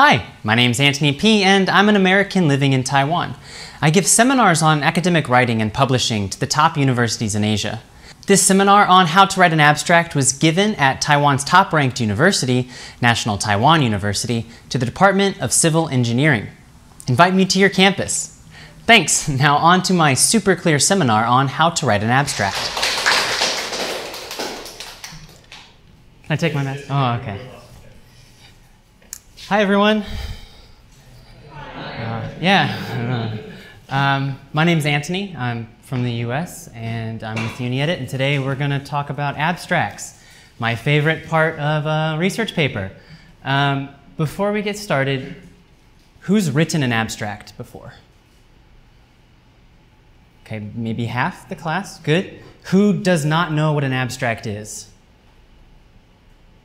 Hi, my name is Antony P., and I'm an American living in Taiwan. I give seminars on academic writing and publishing to the top universities in Asia. This seminar on how to write an abstract was given at Taiwan's top ranked university, National Taiwan University, to the Department of Civil Engineering. Invite me to your campus. Thanks. Now, on to my super clear seminar on how to write an abstract. Can I take my mask? Oh, okay. Hi, everyone. Uh, yeah. Um, my name's Antony. I'm from the US and I'm with UniEdit, and today we're going to talk about abstracts, my favorite part of a research paper. Um, before we get started, who's written an abstract before? Okay, maybe half the class. Good. Who does not know what an abstract is?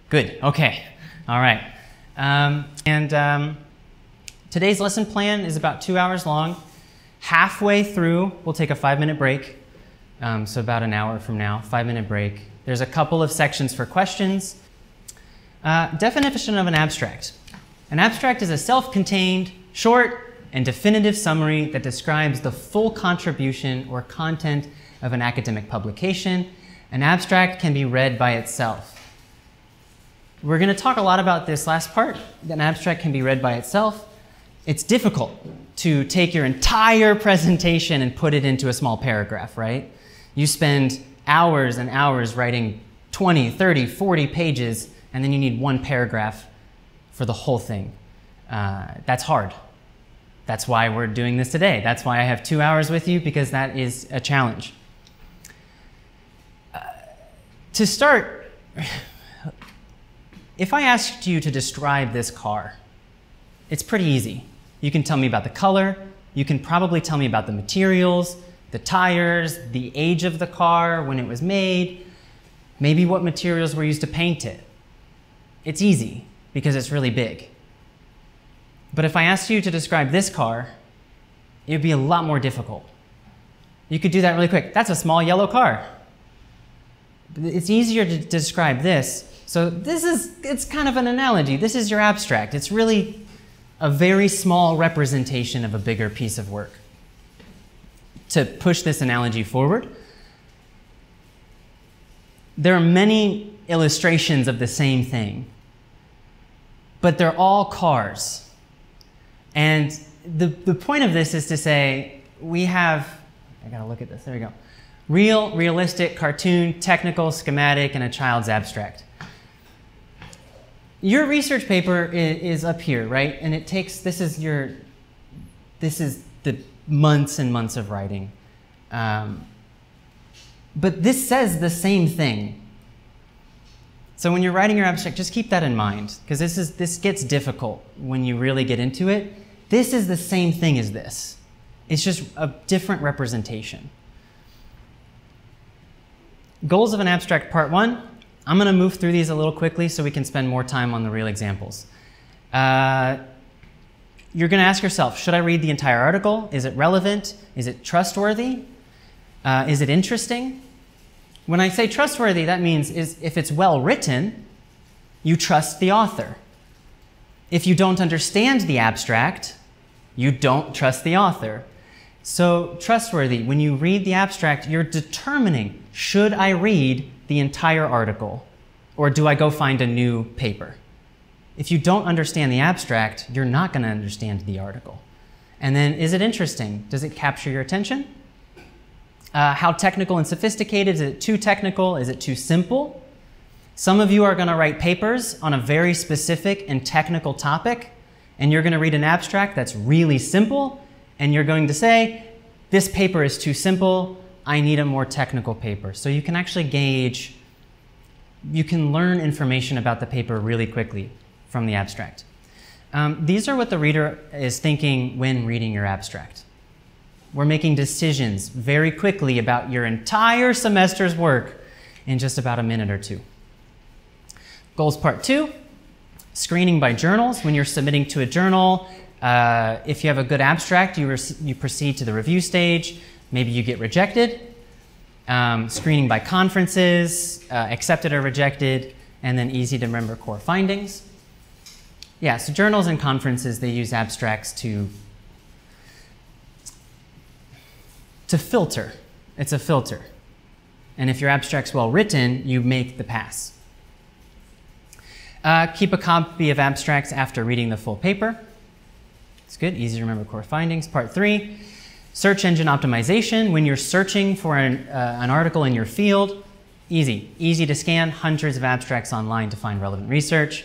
Good. Okay. All right. Um, and um, today's lesson plan is about two hours long. Halfway through, we'll take a five minute break. Um, so, about an hour from now, five minute break. There's a couple of sections for questions. Uh, definition of an abstract an abstract is a self contained, short, and definitive summary that describes the full contribution or content of an academic publication. An abstract can be read by itself. We're going to talk a lot about this last part. An abstract can be read by itself. It's difficult to take your entire presentation and put it into a small paragraph, right? You spend hours and hours writing 20, 30, 40 pages, and then you need one paragraph for the whole thing. Uh, that's hard. That's why we're doing this today. That's why I have two hours with you, because that is a challenge. Uh, to start, if I asked you to describe this car, it's pretty easy. You can tell me about the color, you can probably tell me about the materials, the tires, the age of the car, when it was made, maybe what materials were used to paint it. It's easy because it's really big. But if I asked you to describe this car, it would be a lot more difficult. You could do that really quick. That's a small yellow car. It's easier to describe this so this is, it's kind of an analogy. This is your abstract. It's really a very small representation of a bigger piece of work. To push this analogy forward, there are many illustrations of the same thing, but they're all cars. And the, the point of this is to say we have, I gotta look at this, there we go. Real, realistic, cartoon, technical, schematic, and a child's abstract your research paper is, up here, right? And it takes, this is your, this is the months and months of writing. Um, but this says the same thing. So when you're writing your abstract, just keep that in mind, because this, is, this gets difficult when you really get into it. This is the same thing as this. It's just a different representation. Goals of an abstract part one, I'm going to move through these a little quickly so we can spend more time on the real examples. Uh, you're going to ask yourself, should I read the entire article? Is it relevant? Is it trustworthy? Uh, is it interesting? When I say trustworthy, that means is if it's well written, you trust the author. If you don't understand the abstract, you don't trust the author. So, trustworthy, when you read the abstract, you're determining should I read the entire article, or do I go find a new paper? If you don't understand the abstract, you're not going to understand the article. And then, is it interesting? Does it capture your attention? Uh, how technical and sophisticated? Is it too technical? Is it too simple? Some of you are going to write papers on a very specific and technical topic, and you're going to read an abstract that's really simple, and you're going to say, This paper is too simple, I need a more technical paper. So you can actually gauge, you can learn information about the paper really quickly from the abstract. Um, these are what the reader is thinking when reading your abstract. We're making decisions very quickly about your entire semester's work in just about a minute or two. Goals part two, screening by journals. When you're submitting to a journal, uh, if you have a good abstract, you, you proceed to the review stage. Maybe you get rejected, um, screening by conferences, uh, accepted or rejected, and then easy to remember core findings. Yeah, so journals and conferences, they use abstracts to, to filter. It's a filter. And if your abstract's well written, you make the pass. Uh, keep a copy of abstracts after reading the full paper. It's good, easy to remember core findings. Part three, search engine optimization. When you're searching for an, uh, an article in your field, easy. Easy to scan, hundreds of abstracts online to find relevant research.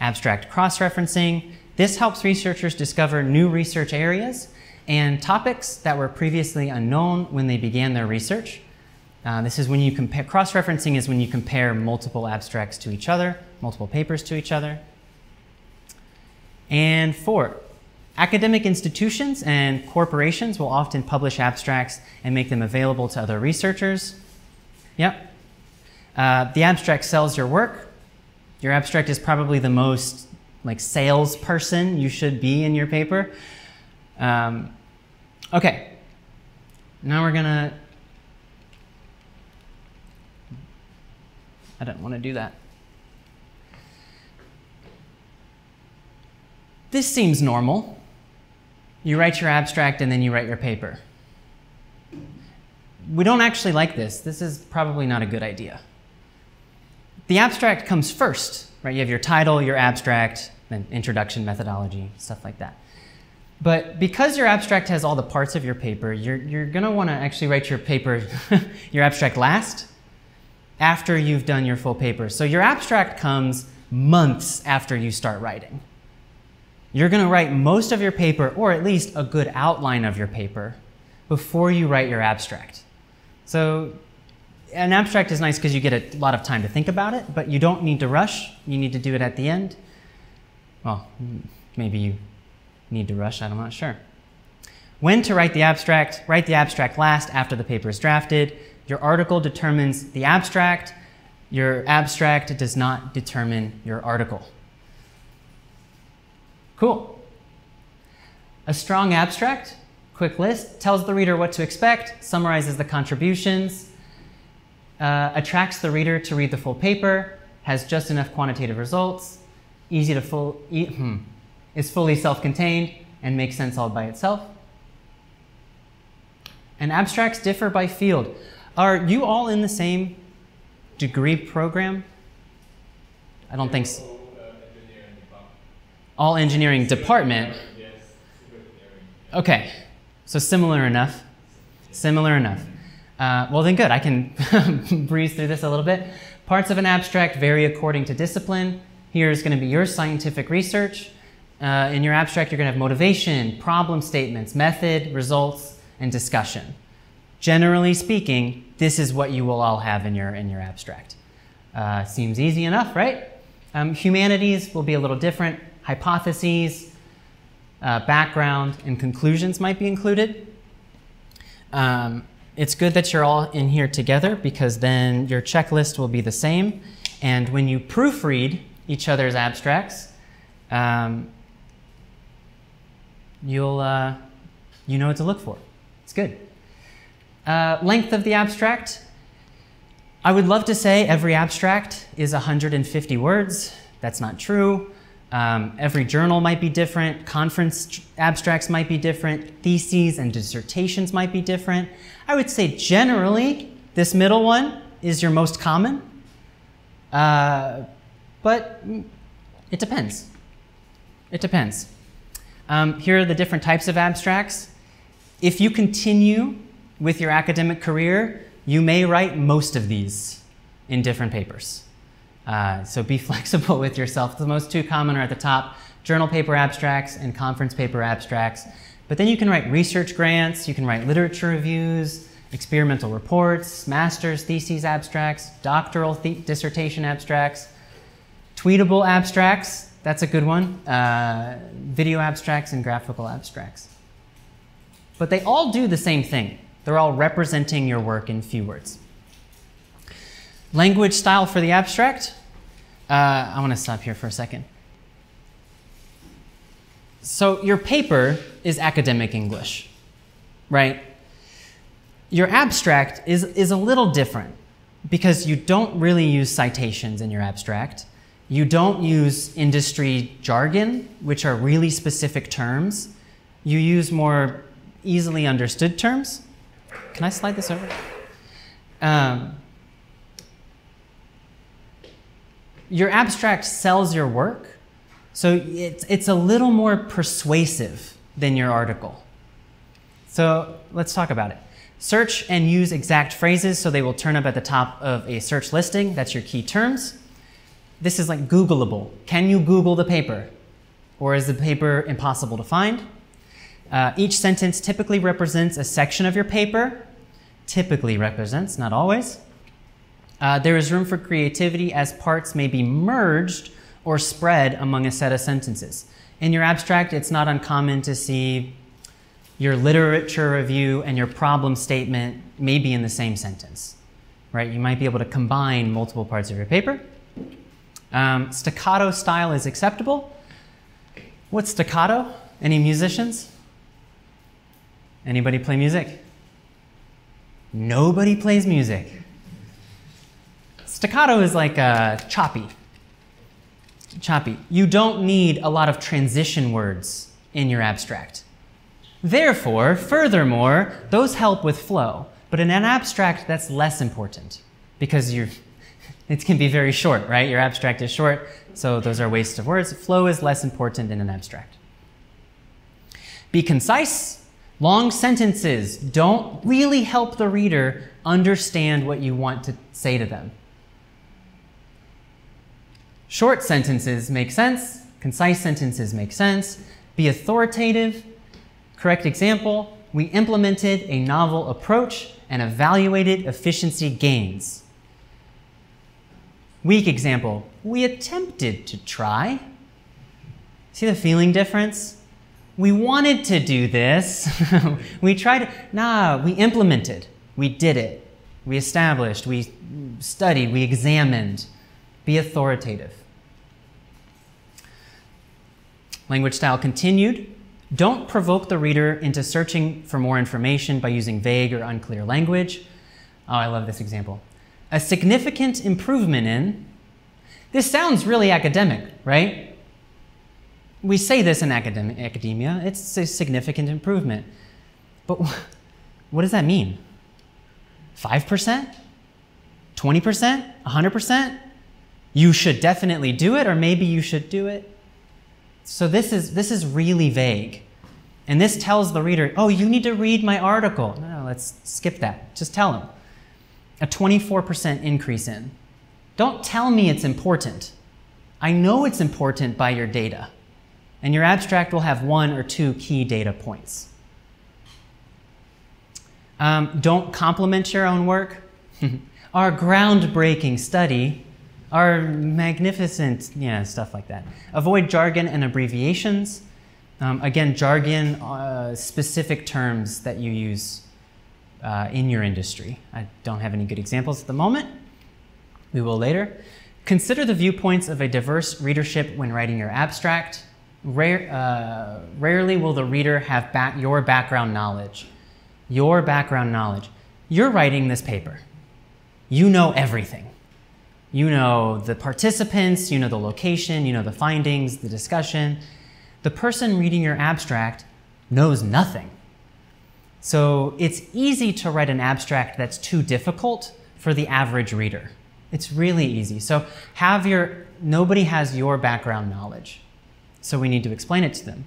Abstract cross-referencing. This helps researchers discover new research areas and topics that were previously unknown when they began their research. Uh, this is when you compare, cross-referencing is when you compare multiple abstracts to each other, multiple papers to each other. And four, academic institutions and corporations will often publish abstracts and make them available to other researchers. Yep. Uh, the abstract sells your work. Your abstract is probably the most like salesperson you should be in your paper. Um, okay. Now we're gonna I don't want to do that. This seems normal. You write your abstract and then you write your paper. We don't actually like this. This is probably not a good idea. The abstract comes first, right? You have your title, your abstract, then introduction, methodology, stuff like that. But because your abstract has all the parts of your paper, you're, you're going to want to actually write your paper, your abstract last, after you've done your full paper. So your abstract comes months after you start writing. You're going to write most of your paper, or at least a good outline of your paper, before you write your abstract. So an abstract is nice because you get a lot of time to think about it, but you don't need to rush. You need to do it at the end. Well, maybe you need to rush, I'm not sure. When to write the abstract? Write the abstract last after the paper is drafted. Your article determines the abstract. Your abstract does not determine your article. Cool. A strong abstract, quick list, tells the reader what to expect, summarizes the contributions, uh, attracts the reader to read the full paper, has just enough quantitative results, easy to full, e hmm, is fully self-contained, and makes sense all by itself. And abstracts differ by field. Are you all in the same degree program? I don't think so. All engineering department. Okay, so similar enough. Similar enough. Uh, well, then good. I can breeze through this a little bit. Parts of an abstract vary according to discipline. Here's going to be your scientific research. Uh, in your abstract, you're going to have motivation, problem statements, method, results, and discussion. Generally speaking, this is what you will all have in your, in your abstract. Uh, seems easy enough, right? Um, humanities will be a little different. Hypotheses, uh, background, and conclusions might be included. Um, it's good that you're all in here together because then your checklist will be the same. And when you proofread each other's abstracts, um, you'll, uh, you know what to look for. It's good. Uh, length of the abstract. I would love to say every abstract is 150 words. That's not true. Um, every journal might be different. Conference abstracts might be different. Theses and dissertations might be different. I would say generally, this middle one is your most common. Uh, but it depends. It depends. Um, here are the different types of abstracts. If you continue with your academic career, you may write most of these in different papers. Uh, so be flexible with yourself. The most two common are at the top, journal paper abstracts and conference paper abstracts. But then you can write research grants, you can write literature reviews, experimental reports, master's theses abstracts, doctoral dissertation abstracts, tweetable abstracts, that's a good one, uh, video abstracts and graphical abstracts. But they all do the same thing. They're all representing your work in few words. Language style for the abstract. Uh, I want to stop here for a second. So your paper is academic English, right? Your abstract is, is a little different because you don't really use citations in your abstract. You don't use industry jargon, which are really specific terms. You use more easily understood terms. Can I slide this over? Um, your abstract sells your work, so it's, it's a little more persuasive than your article. So let's talk about it. Search and use exact phrases so they will turn up at the top of a search listing. That's your key terms. This is like Googleable. Can you Google the paper? Or is the paper impossible to find? Uh, each sentence typically represents a section of your paper. Typically represents, not always. Uh, there is room for creativity as parts may be merged or spread among a set of sentences. In your abstract, it's not uncommon to see your literature review and your problem statement may be in the same sentence, right? You might be able to combine multiple parts of your paper. Um, staccato style is acceptable. What's staccato? Any musicians? Anybody play music? Nobody plays music. Staccato is like uh, choppy. Choppy. You don't need a lot of transition words in your abstract. Therefore, furthermore, those help with flow. But in an abstract, that's less important because you're, it can be very short, right? Your abstract is short, so those are waste of words. Flow is less important in an abstract. Be concise. Long sentences don't really help the reader understand what you want to say to them. Short sentences make sense, concise sentences make sense. Be authoritative. Correct example we implemented a novel approach and evaluated efficiency gains. Weak example we attempted to try. See the feeling difference? We wanted to do this. we tried, nah, we implemented. We did it. We established, we studied, we examined. Be authoritative. Language style continued. Don't provoke the reader into searching for more information by using vague or unclear language. Oh, I love this example. A significant improvement in. This sounds really academic, right? We say this in academia. It's a significant improvement. But what does that mean? 5%? 20%? 100%? You should definitely do it, or maybe you should do it. So this is, this is really vague. And this tells the reader, oh, you need to read my article. No, let's skip that. Just tell them. A 24% increase in. Don't tell me it's important. I know it's important by your data. And your abstract will have one or two key data points. Um, don't compliment your own work. Our groundbreaking study are magnificent, yeah, stuff like that. Avoid jargon and abbreviations. Um, again, jargon, uh, specific terms that you use uh, in your industry. I don't have any good examples at the moment. We will later. Consider the viewpoints of a diverse readership when writing your abstract. Rare, uh, rarely will the reader have back your background knowledge. Your background knowledge. You're writing this paper. You know everything. You know the participants, you know the location, you know the findings, the discussion. The person reading your abstract knows nothing. So it's easy to write an abstract that's too difficult for the average reader. It's really easy. So have your, nobody has your background knowledge. So we need to explain it to them.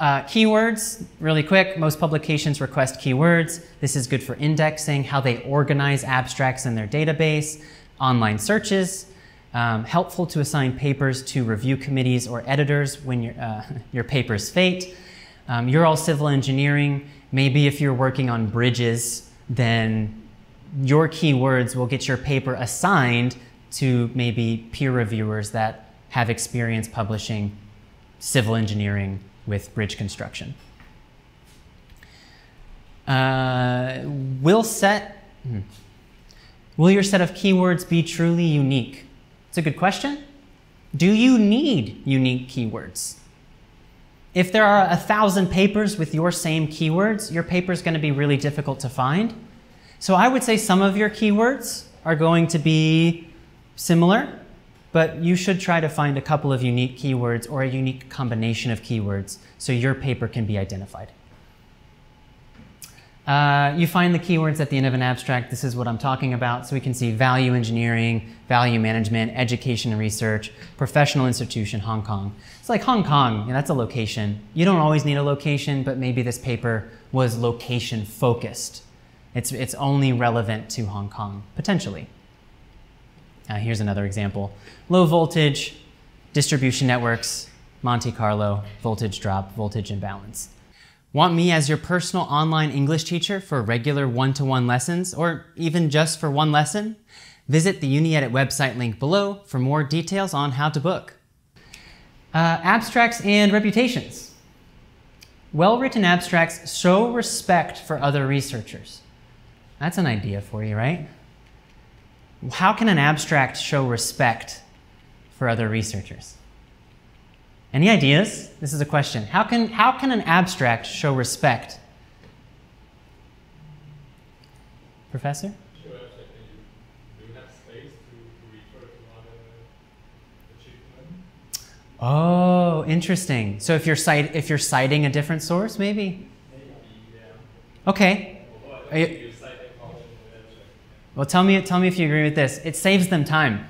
Uh, keywords, really quick, most publications request keywords. This is good for indexing, how they organize abstracts in their database online searches, um, helpful to assign papers to review committees or editors when your, uh, your paper's fate. Um, you're all civil engineering. Maybe if you're working on bridges, then your keywords will get your paper assigned to maybe peer reviewers that have experience publishing civil engineering with bridge construction. Uh, will set, hmm. Will your set of keywords be truly unique? It's a good question. Do you need unique keywords? If there are a thousand papers with your same keywords, your paper is going to be really difficult to find. So I would say some of your keywords are going to be similar. But you should try to find a couple of unique keywords or a unique combination of keywords so your paper can be identified. Uh, you find the keywords at the end of an abstract. This is what I'm talking about. So we can see value engineering, value management, education and research, professional institution, Hong Kong. It's like Hong Kong, that's a location. You don't always need a location, but maybe this paper was location focused. It's, it's only relevant to Hong Kong, potentially. Uh, here's another example. Low voltage, distribution networks, Monte Carlo, voltage drop, voltage imbalance. Want me as your personal online English teacher for regular one-to-one lessons or even just for one lesson? Visit the UniEdit website link below for more details on how to book. Uh, abstracts and reputations. Well-written abstracts show respect for other researchers. That's an idea for you, right? How can an abstract show respect for other researchers? Any ideas? This is a question. How can, how can an abstract show respect? Professor? Oh, interesting. So if you're cite, if you're citing a different source, maybe. maybe yeah. Okay. Well, well, tell me, tell me if you agree with this. It saves them time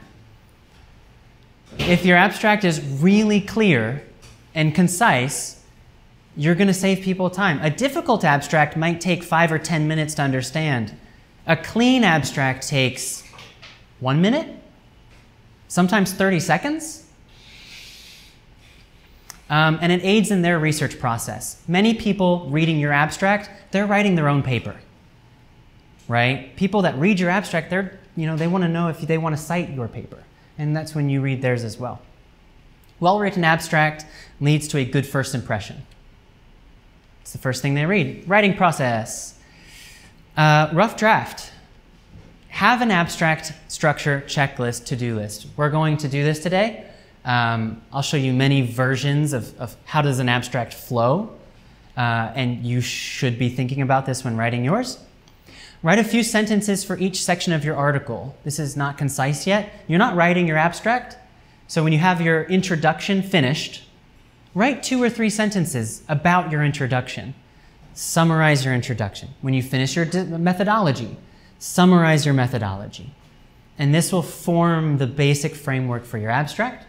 if your abstract is really clear and concise, you're going to save people time. A difficult abstract might take five or 10 minutes to understand. A clean abstract takes one minute, sometimes 30 seconds. Um, and it aids in their research process. Many people reading your abstract, they're writing their own paper, right? People that read your abstract, they're, you know, they want to know if they want to cite your paper and that's when you read theirs as well. Well-written abstract leads to a good first impression. It's the first thing they read. Writing process. Uh, rough draft. Have an abstract structure, checklist, to-do list. We're going to do this today. Um, I'll show you many versions of, of, how does an abstract flow. Uh, and you should be thinking about this when writing yours. Write a few sentences for each section of your article. This is not concise yet. You're not writing your abstract. So when you have your introduction finished, write two or three sentences about your introduction. Summarize your introduction. When you finish your methodology, summarize your methodology. And this will form the basic framework for your abstract.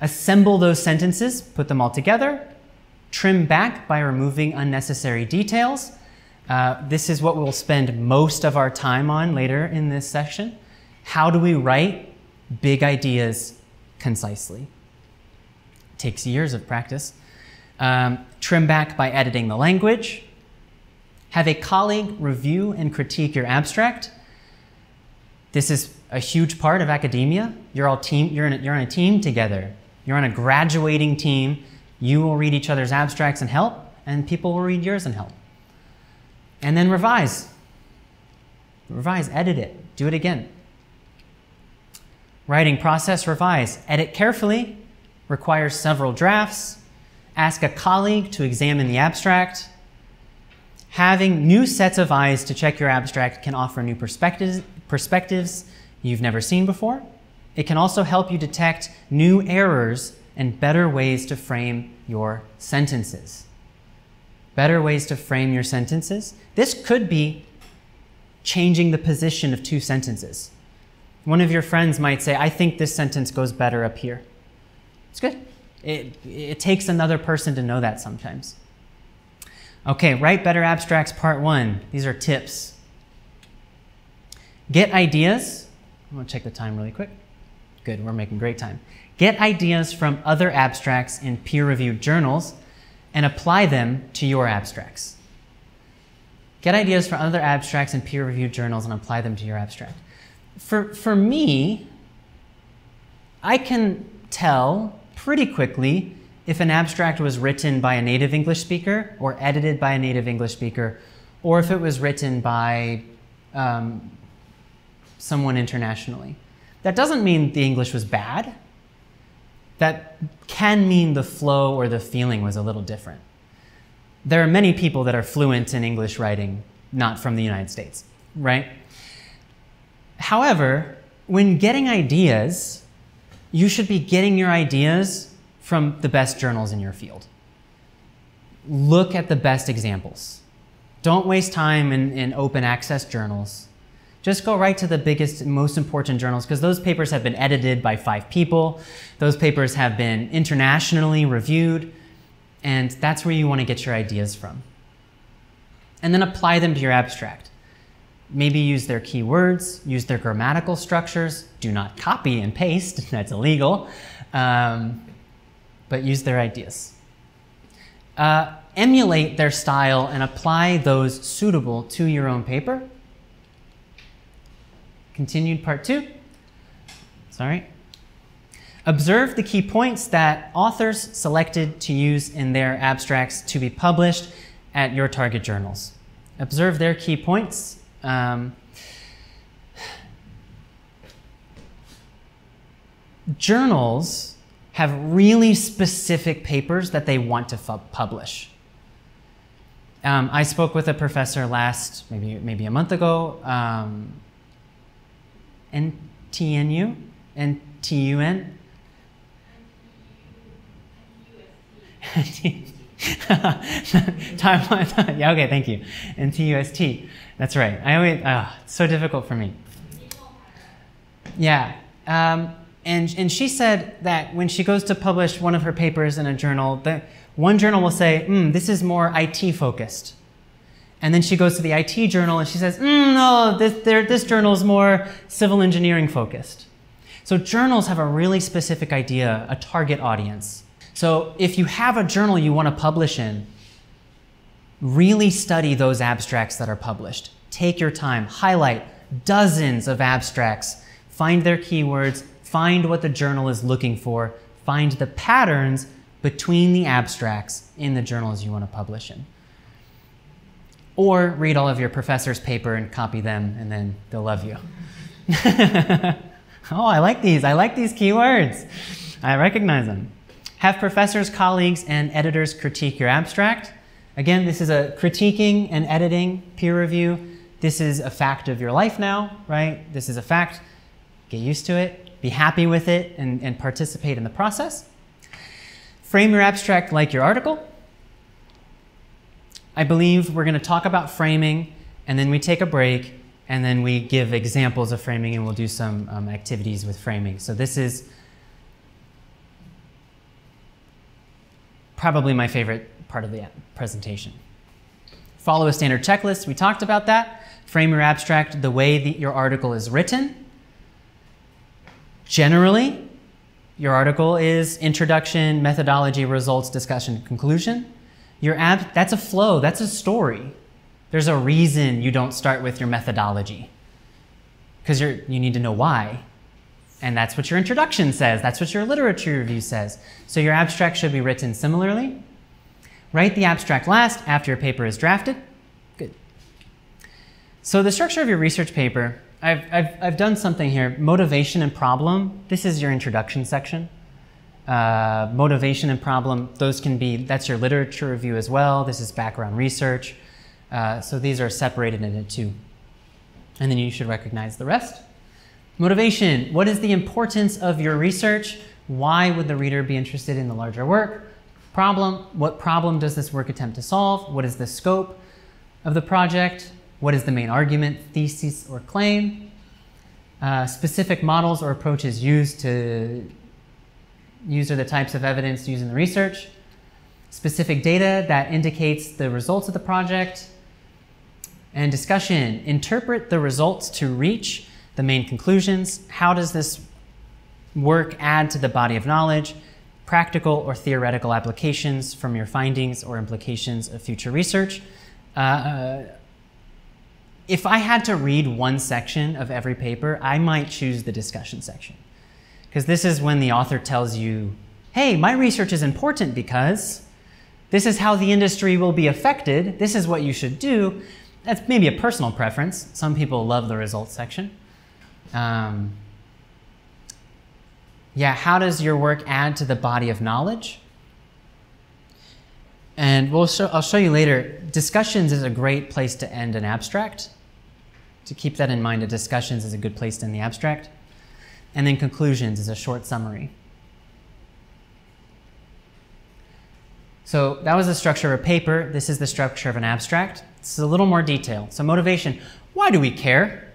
Assemble those sentences, put them all together, trim back by removing unnecessary details, uh, this is what we'll spend most of our time on later in this session. How do we write big ideas concisely? It takes years of practice. Um, trim back by editing the language. Have a colleague review and critique your abstract. This is a huge part of academia. You're all team, you're, in a, you're on a team together. You're on a graduating team. You will read each other's abstracts and help, and people will read yours and help and then revise. Revise, edit it, do it again. Writing process, revise. Edit carefully, requires several drafts. Ask a colleague to examine the abstract. Having new sets of eyes to check your abstract can offer new perspectives, perspectives you've never seen before. It can also help you detect new errors and better ways to frame your sentences better ways to frame your sentences. This could be changing the position of two sentences. One of your friends might say, I think this sentence goes better up here. It's good. It, it takes another person to know that sometimes. Okay, write better abstracts part one. These are tips. Get ideas. I'm to check the time really quick. Good, we're making great time. Get ideas from other abstracts in peer reviewed journals and apply them to your abstracts. Get ideas from other abstracts in peer-reviewed journals and apply them to your abstract. For, for me, I can tell pretty quickly if an abstract was written by a native English speaker or edited by a native English speaker, or if it was written by um, someone internationally. That doesn't mean the English was bad that can mean the flow or the feeling was a little different. There are many people that are fluent in English writing, not from the United States, right? However, when getting ideas, you should be getting your ideas from the best journals in your field. Look at the best examples. Don't waste time in, in open access journals. Just go right to the biggest, most important journals because those papers have been edited by five people. Those papers have been internationally reviewed, and that's where you want to get your ideas from. And then apply them to your abstract. Maybe use their keywords, use their grammatical structures. Do not copy and paste, that's illegal. Um, but use their ideas. Uh, emulate their style and apply those suitable to your own paper. Continued part two. Sorry. Observe the key points that authors selected to use in their abstracts to be published at your target journals. Observe their key points. Um, journals have really specific papers that they want to publish. Um, I spoke with a professor last, maybe maybe a month ago, um, NTNU, NTUN. Timeline. yeah, okay, thank you. NTUST. That's right. I always, oh, it's so difficult for me. Yeah. Um, and, and she said that when she goes to publish one of her papers in a journal, that one journal will say, mm, this is more IT focused. And then she goes to the IT journal and she says, mm, no, this, this journal is more civil engineering focused. So journals have a really specific idea, a target audience. So if you have a journal you want to publish in, really study those abstracts that are published. Take your time, highlight dozens of abstracts, find their keywords, find what the journal is looking for, find the patterns between the abstracts in the journals you want to publish in. Or read all of your professor's paper and copy them, and then they'll love you. oh, I like these. I like these keywords. I recognize them. Have professors, colleagues, and editors critique your abstract. Again, this is a critiquing and editing peer review. This is a fact of your life now, right? This is a fact. Get used to it be happy with it, and, and participate in the process. Frame your abstract like your article. I believe we're going to talk about framing, and then we take a break, and then we give examples of framing, and we'll do some um, activities with framing. So this is probably my favorite part of the presentation. Follow a standard checklist. We talked about that. Frame your abstract the way that your article is written. Generally, your article is introduction, methodology, results, discussion, conclusion. Your ab that's a flow, that's a story. There's a reason you don't start with your methodology. Because you you need to know why. And that's what your introduction says. That's what your literature review says. So your abstract should be written similarly. Write the abstract last after your paper is drafted. Good. So the structure of your research paper I've, I've, I've done something here. Motivation and problem. This is your introduction section. Uh, motivation and problem, those can be, that's your literature review as well. This is background research. Uh, so these are separated into two. And then you should recognize the rest. Motivation, what is the importance of your research? Why would the reader be interested in the larger work? Problem, what problem does this work attempt to solve? What is the scope of the project? What is the main argument, thesis, or claim? Uh, specific models or approaches used to use are the types of evidence used in the research. Specific data that indicates the results of the project. And discussion, interpret the results to reach the main conclusions. How does this work add to the body of knowledge? Practical or theoretical applications from your findings or implications of future research. Uh, uh if I had to read one section of every paper, I might choose the discussion section. Because this is when the author tells you, hey, my research is important because this is how the industry will be affected. This is what you should do. That's maybe a personal preference. Some people love the results section. Um, yeah, how does your work add to the body of knowledge? And we'll show, I'll show you later, discussions is a great place to end an abstract to keep that in mind, the discussions is a good place to end the abstract. And then conclusions is a short summary. So that was the structure of a paper. This is the structure of an abstract. This is a little more detail. So motivation, why do we care?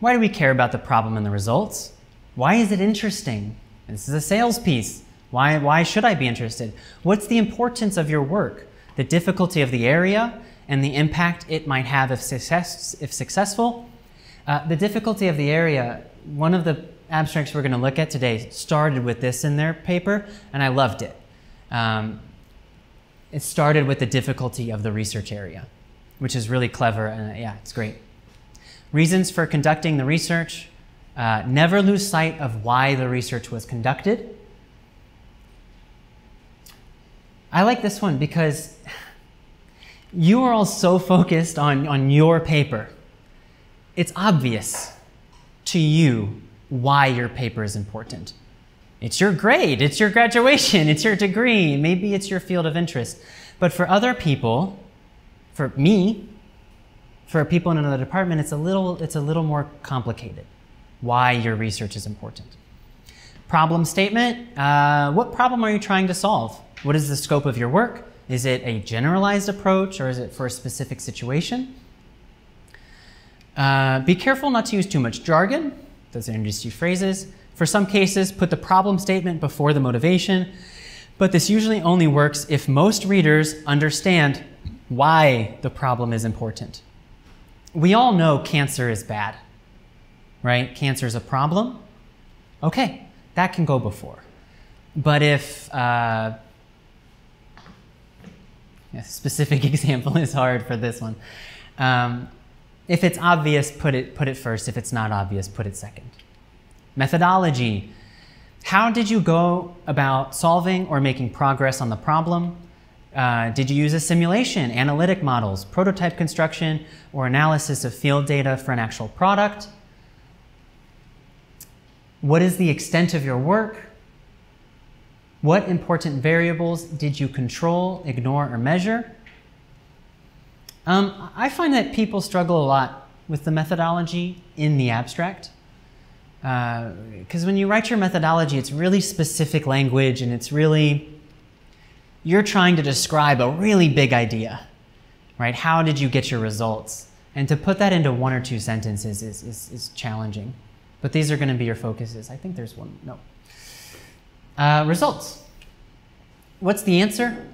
Why do we care about the problem and the results? Why is it interesting? This is a sales piece. Why, why should I be interested? What's the importance of your work? The difficulty of the area and the impact it might have if, success, if successful? Uh, the difficulty of the area, one of the abstracts we're going to look at today started with this in their paper, and I loved it. Um, it started with the difficulty of the research area, which is really clever, and uh, yeah, it's great. Reasons for conducting the research. Uh, never lose sight of why the research was conducted. I like this one because you are all so focused on, on your paper. It's obvious to you why your paper is important. It's your grade, it's your graduation, it's your degree, maybe it's your field of interest. But for other people, for me, for people in another department, it's a little, it's a little more complicated why your research is important. Problem statement uh, What problem are you trying to solve? What is the scope of your work? Is it a generalized approach or is it for a specific situation? Uh, be careful not to use too much jargon. Those are industry phrases. For some cases, put the problem statement before the motivation, but this usually only works if most readers understand why the problem is important. We all know cancer is bad, right? Cancer is a problem. Okay, that can go before. But if uh, a specific example is hard for this one. Um, if it's obvious, put it, put it first. If it's not obvious, put it second. Methodology. How did you go about solving or making progress on the problem? Uh, did you use a simulation, analytic models, prototype construction, or analysis of field data for an actual product? What is the extent of your work? What important variables did you control, ignore, or measure? Um, I find that people struggle a lot with the methodology in the abstract. Because uh, when you write your methodology, it's really specific language and it's really, you're trying to describe a really big idea, right? How did you get your results? And to put that into one or two sentences is, is, is challenging. But these are going to be your focuses. I think there's one, no. Uh, results. What's the answer?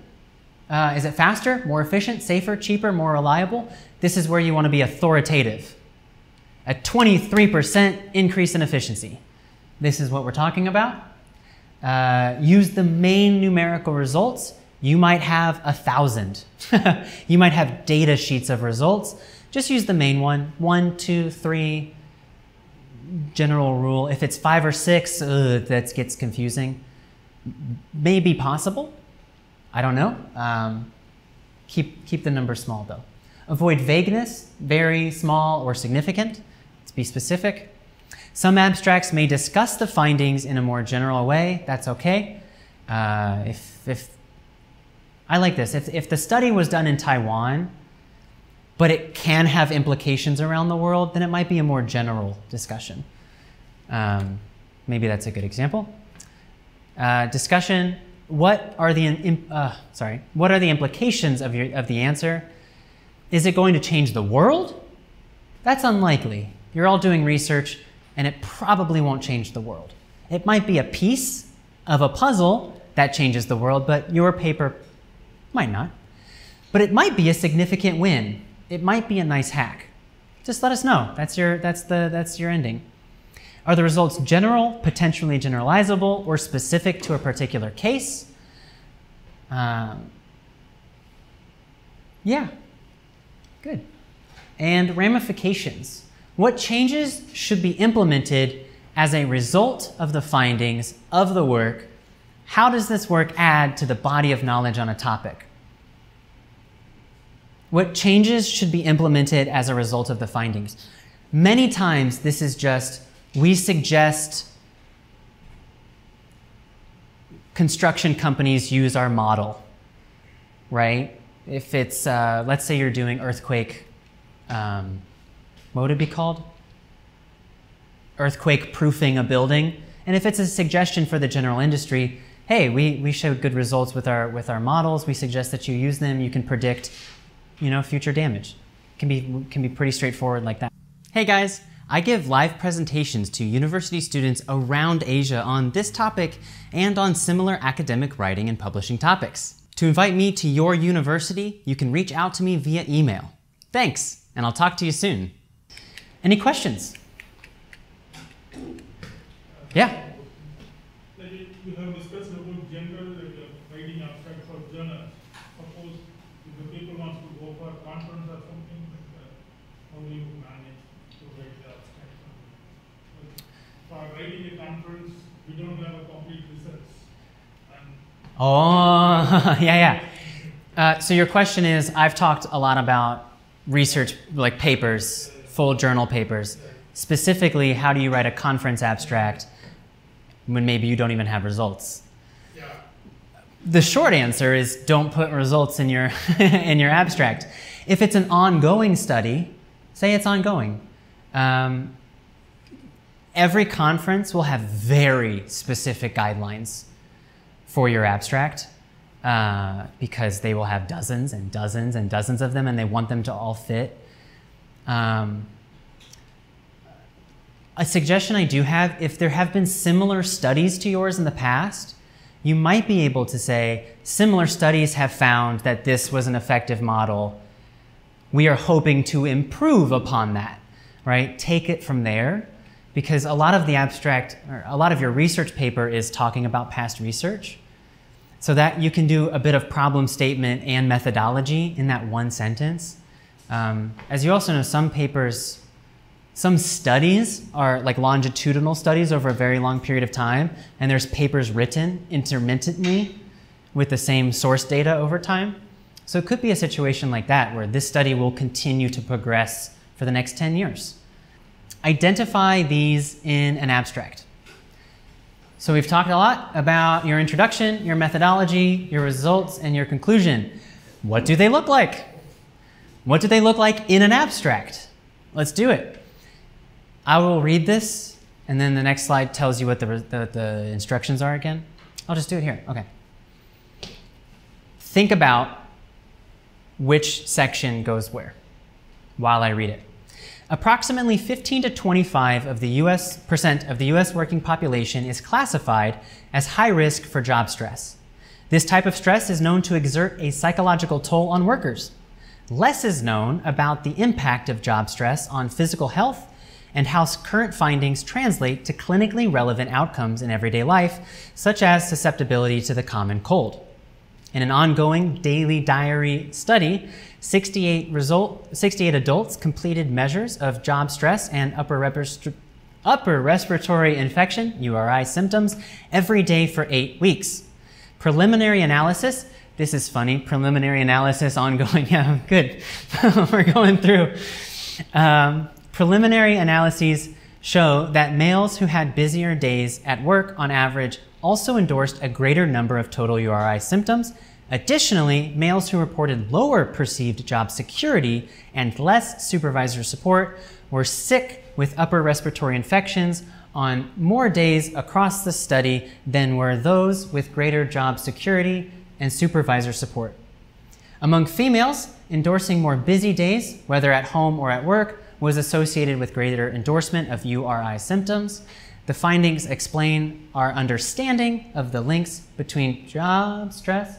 Uh, is it faster, more efficient, safer, cheaper, more reliable? This is where you want to be authoritative. A 23% increase in efficiency. This is what we're talking about. Uh, use the main numerical results. You might have a thousand. you might have data sheets of results. Just use the main one. One, two, three, general rule. If it's five or six, ugh, that gets confusing may be possible. I don't know. Um, keep, keep the number small though. Avoid vagueness, very small or significant. Let's be specific. Some abstracts may discuss the findings in a more general way. That's okay. Uh, if, if I like this, if, if the study was done in Taiwan, but it can have implications around the world, then it might be a more general discussion. Um, maybe that's a good example. Uh, discussion, what are the, uh, sorry, what are the implications of, your, of the answer? Is it going to change the world? That's unlikely. You're all doing research and it probably won't change the world. It might be a piece of a puzzle that changes the world, but your paper might not. But it might be a significant win. It might be a nice hack. Just let us know. That's your, that's the, that's your ending. Are the results general, potentially generalizable, or specific to a particular case? Um, yeah, good. And ramifications. What changes should be implemented as a result of the findings of the work? How does this work add to the body of knowledge on a topic? What changes should be implemented as a result of the findings? Many times, this is just we suggest construction companies use our model, right? If it's, uh, let's say you're doing earthquake, um, what would it be called? earthquake proofing a building. And if it's a suggestion for the general industry, hey, we, we showed good results with our, with our models. We suggest that you use them. You can predict, you know, future damage. Can be, can be pretty straightforward like that. Hey guys, I give live presentations to university students around Asia on this topic and on similar academic writing and publishing topics. To invite me to your university, you can reach out to me via email. Thanks, and I'll talk to you soon. Any questions? Yeah? Like you have discussed about general like, uh, writing abstract for journals. Suppose if the people wants to go for a conference or something, like, uh, how do you manage to write the abstract? Like, for writing a conference, we don't have a complete research. Oh, yeah, yeah. Uh, so your question is, I've talked a lot about research, like papers, full journal papers. Specifically, how do you write a conference abstract when maybe you don't even have results? yeah, The short answer is don't put results in your in your abstract. If it's an ongoing study, say it's ongoing. Um, every conference will have very specific guidelines for your abstract uh, because they will have dozens and dozens and dozens of them, and they want them to all fit. Um, a suggestion I do have if there have been similar studies to yours in the past, you might be able to say, similar studies have found that this was an effective model. We are hoping to improve upon that, right? Take it from there because a lot of the abstract, or a lot of your research paper is talking about past research. So that you can do a bit of problem statement and methodology in that one sentence. Um, as you also know, some papers some studies are like longitudinal studies over a very long period of time, and there's papers written intermittently with the same source data over time. So it could be a situation like that where this study will continue to progress for the next 10 years. Identify these in an abstract. So we've talked a lot about your introduction, your methodology, your results, and your conclusion. What do they look like? What do they look like in an abstract? Let's do it. I will read this, and then the next slide tells you what the, the, the, instructions are again. I'll just do it here. Okay. Think about which section goes where while I read it. Approximately 15 to 25 of the US percent of the US working population is classified as high risk for job stress. This type of stress is known to exert a psychological toll on workers. Less is known about the impact of job stress on physical health and how current findings translate to clinically relevant outcomes in everyday life, such as susceptibility to the common cold. In an ongoing daily diary study, 68, result, 68 adults completed measures of job stress and upper, upper respiratory infection, URI symptoms, every day for eight weeks. Preliminary analysis, this is funny, preliminary analysis ongoing, yeah, good. We're going through. Um, Preliminary analyses show that males who had busier days at work on average also endorsed a greater number of total URI symptoms. Additionally, males who reported lower perceived job security and less supervisor support were sick with upper respiratory infections on more days across the study than were those with greater job security and supervisor support. Among females, endorsing more busy days, whether at home or at work, was associated with greater endorsement of URI symptoms. The findings explain our understanding of the links between job stress,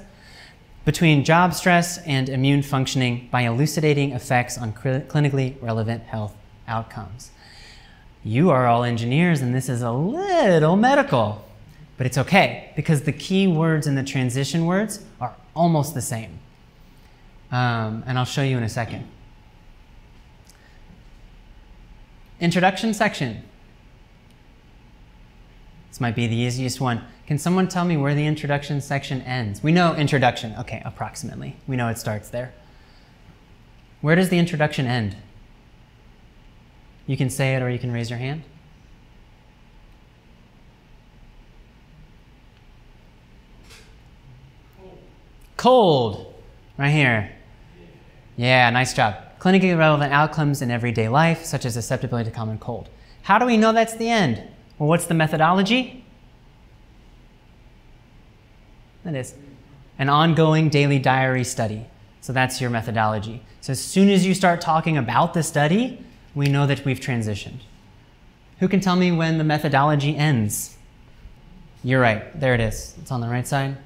between job stress and immune functioning by elucidating effects on clinically relevant health outcomes. You are all engineers and this is a little medical, but it's okay because the key words and the transition words are almost the same. Um, and I'll show you in a second. Introduction section. This might be the easiest one. Can someone tell me where the introduction section ends? We know introduction. Okay, approximately. We know it starts there. Where does the introduction end? You can say it or you can raise your hand. Cold. Right here. Yeah, nice job clinically relevant outcomes in everyday life, such as susceptibility to common cold. How do we know that's the end? Well, what's the methodology? That is an ongoing daily diary study. So that's your methodology. So as soon as you start talking about the study, we know that we've transitioned. Who can tell me when the methodology ends? You're right. There it is. It's on the right side.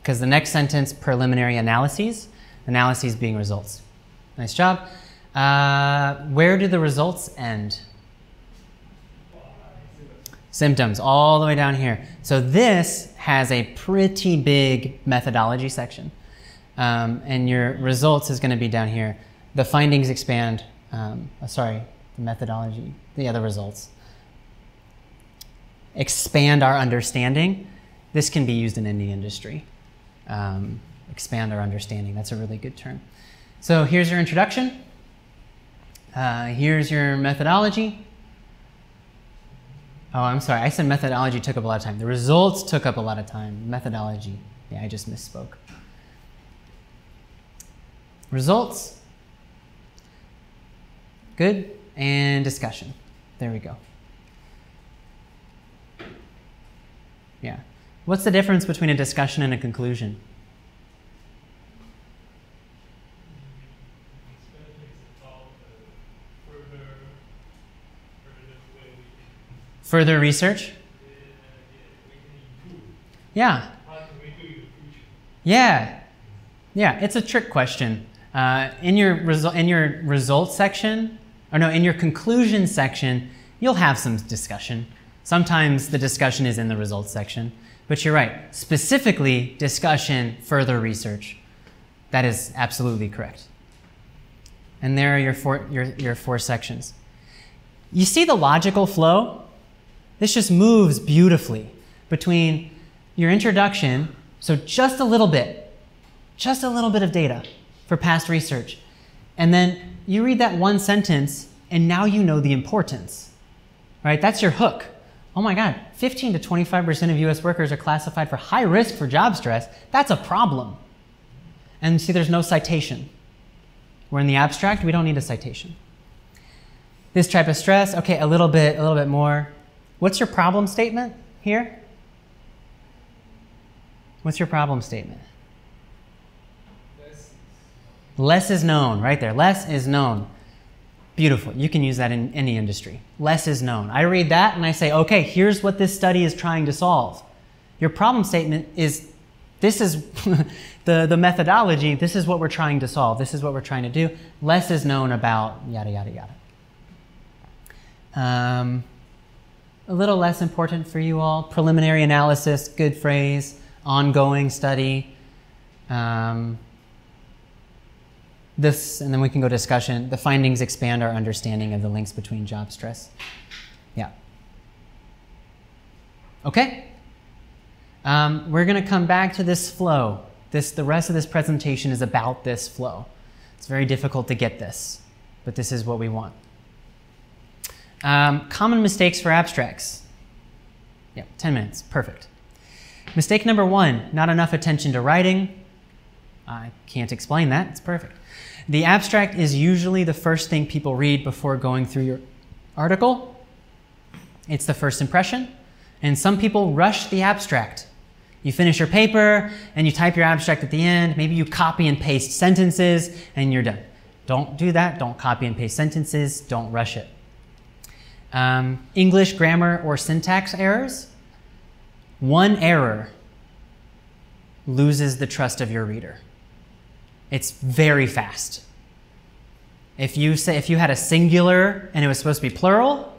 Because the next sentence, preliminary analyses, analyses being results. Nice job. Uh, where do the results end? Symptoms, all the way down here. So this has a pretty big methodology section. Um, and your results is going to be down here. The findings expand, um, oh, sorry, the methodology, the other results. Expand our understanding. This can be used in any industry. Um, expand our understanding. That's a really good term. So here's your introduction. Uh, here's your methodology. Oh, I'm sorry. I said methodology took up a lot of time. The results took up a lot of time. Methodology. Yeah, I just misspoke. Results. Good. And discussion. There we go. Yeah. What's the difference between a discussion and a conclusion? Further research? Yeah. Yeah. Yeah, it's a trick question. Uh, in your result in your results section, or no, in your conclusion section, you'll have some discussion. Sometimes the discussion is in the results section, but you're right. Specifically, discussion, further research. That is absolutely correct. And there are your four, your, your four sections. You see the logical flow? This just moves beautifully between your introduction, so just a little bit, just a little bit of data for past research, and then you read that one sentence, and now you know the importance, right? That's your hook. Oh my God, 15 to 25% of US workers are classified for high risk for job stress. That's a problem. And see, there's no citation. We're in the abstract, we don't need a citation. This type of stress, okay, a little bit, a little bit more. What's your problem statement here? What's your problem statement? Less is known, right there. Less is known. Beautiful. You can use that in any industry. Less is known. I read that and I say, okay, here's what this study is trying to solve. Your problem statement is this is the, the methodology, this is what we're trying to solve, this is what we're trying to do. Less is known about yada, yada, yada. Um, a little less important for you all. Preliminary analysis, good phrase. Ongoing study. Um, this, and then we can go discussion. The findings expand our understanding of the links between job stress. Yeah. Okay. Um, we're going to come back to this flow. This, the rest of this presentation is about this flow. It's very difficult to get this, but this is what we want. Um, common mistakes for abstracts. Yeah, 10 minutes, perfect. Mistake number one, not enough attention to writing. I can't explain that, it's perfect. The abstract is usually the first thing people read before going through your article. It's the first impression, and some people rush the abstract. You finish your paper and you type your abstract at the end. Maybe you copy and paste sentences and you're done. Don't do that. Don't copy and paste sentences. Don't rush it. Um, English grammar or syntax errors. One error loses the trust of your reader. It's very fast. If you say if you had a singular and it was supposed to be plural,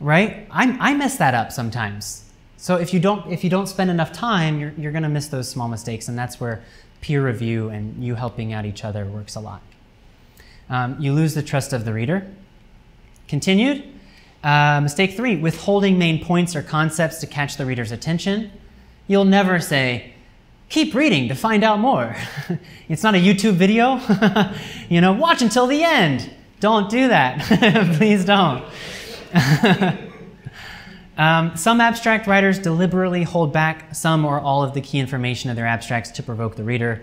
right? I, I mess that up sometimes. So if you don't if you don't spend enough time, you're, you're going to miss those small mistakes, and that's where peer review and you helping out each other works a lot. Um, you lose the trust of the reader. Continued. Uh, mistake three, withholding main points or concepts to catch the reader's attention. You'll never say, keep reading to find out more. it's not a YouTube video. you know, watch until the end. Don't do that. Please don't. um, some abstract writers deliberately hold back some or all of the key information of their abstracts to provoke the reader.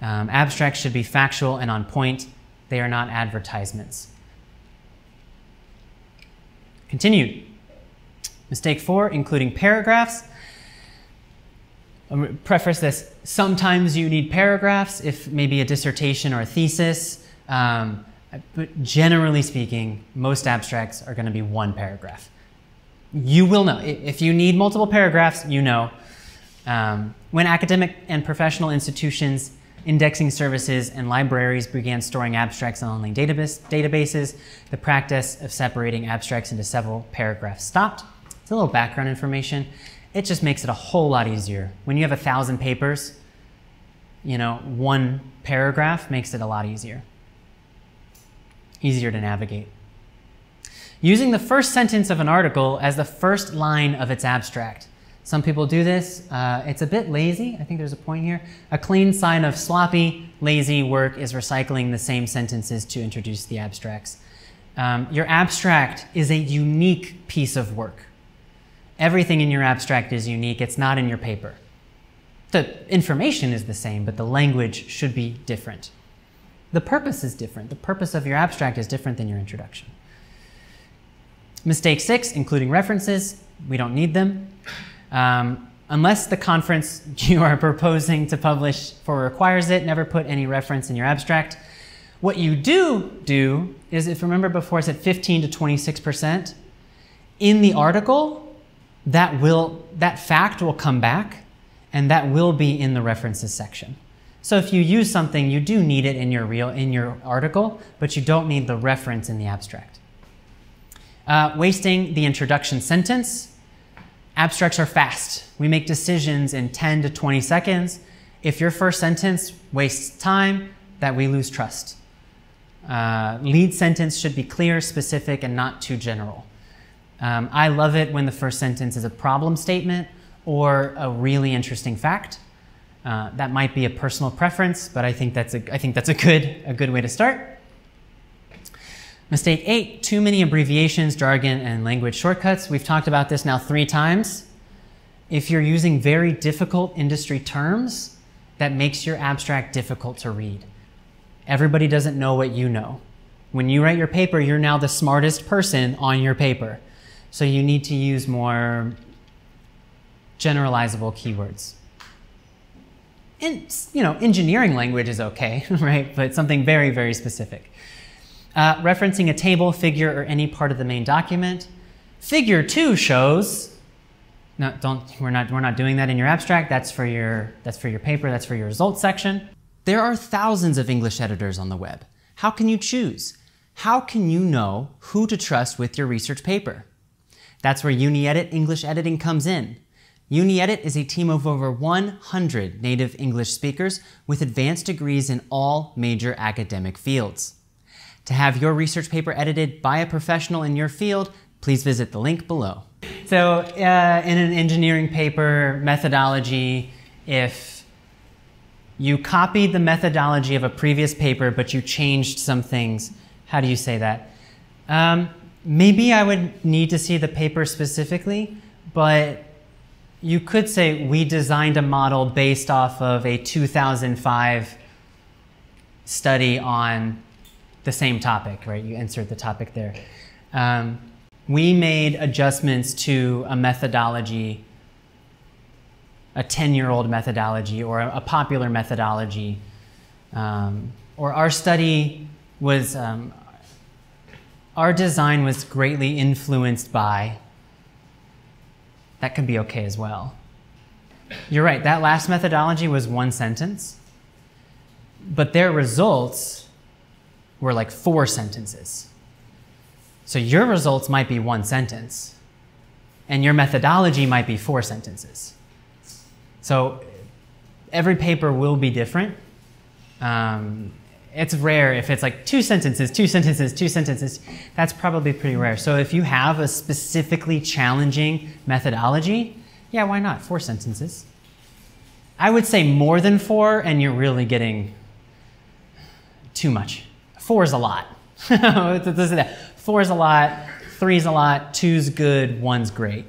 Um, abstracts should be factual and on point. They are not advertisements. Continued. Mistake four, including paragraphs. I'll preface this. Sometimes you need paragraphs if maybe a dissertation or a thesis. Um, but generally speaking, most abstracts are going to be one paragraph. You will know. If you need multiple paragraphs, you know. Um, when academic and professional institutions, indexing services, and libraries began storing abstracts on online database, databases, the practice of separating abstracts into several paragraphs stopped. It's a little background information. It just makes it a whole lot easier. When you have a thousand papers, you know, one paragraph makes it a lot easier. Easier to navigate. Using the first sentence of an article as the first line of its abstract. Some people do this. Uh, it's a bit lazy. I think there's a point here. A clean sign of sloppy, lazy work is recycling the same sentences to introduce the abstracts. Um, your abstract is a unique piece of work. Everything in your abstract is unique. It's not in your paper. The information is the same, but the language should be different. The purpose is different. The purpose of your abstract is different than your introduction. Mistake six, including references. We don't need them. Um, unless the conference you are proposing to publish for requires it, never put any reference in your abstract. What you do do is, if remember before I said 15 to 26%, in the article, that, will, that fact will come back and that will be in the references section. So if you use something, you do need it in your, real, in your article, but you don't need the reference in the abstract. Uh, wasting the introduction sentence Abstracts are fast. We make decisions in 10 to 20 seconds. If your first sentence wastes time, that we lose trust. Uh, lead sentence should be clear, specific, and not too general. Um, I love it when the first sentence is a problem statement or a really interesting fact. Uh, that might be a personal preference, but I think that's a, I think that's a good, a good way to start. Mistake eight, too many abbreviations, jargon, and language shortcuts. We've talked about this now three times. If you're using very difficult industry terms, that makes your abstract difficult to read. Everybody doesn't know what you know. When you write your paper, you're now the smartest person on your paper. So you need to use more generalizable keywords. And, you know, engineering language is okay, right? But something very, very specific. Uh, referencing a table, figure, or any part of the main document. Figure two shows, no, don't, we're not, we're not doing that in your abstract. That's for your, that's for your paper, that's for your results section. There are thousands of English editors on the web. How can you choose? How can you know who to trust with your research paper? That's where UniEdit English Editing comes in. UniEdit is a team of over 100 native English speakers with advanced degrees in all major academic fields. To have your research paper edited by a professional in your field, please visit the link below. So uh, in an engineering paper methodology, if you copied the methodology of a previous paper, but you changed some things, how do you say that? Um, maybe I would need to see the paper specifically, but you could say we designed a model based off of a 2005 study on the same topic, right? You insert the topic there. Um, we made adjustments to a methodology, a 10 year old methodology, or a, popular methodology. Um, or our study was, um, our design was greatly influenced by, that could be okay as well. You're right, that last methodology was one sentence, but their results were like four sentences. So your results might be one sentence, and your methodology might be four sentences. So every paper will be different. Um, it's rare if it's like two sentences, two sentences, two sentences. That's probably pretty rare. So if you have a specifically challenging methodology, yeah, why not? Four sentences. I would say more than four, and you're really getting too much. Four is a lot. Four is a lot, three is a lot, two's good, one's great.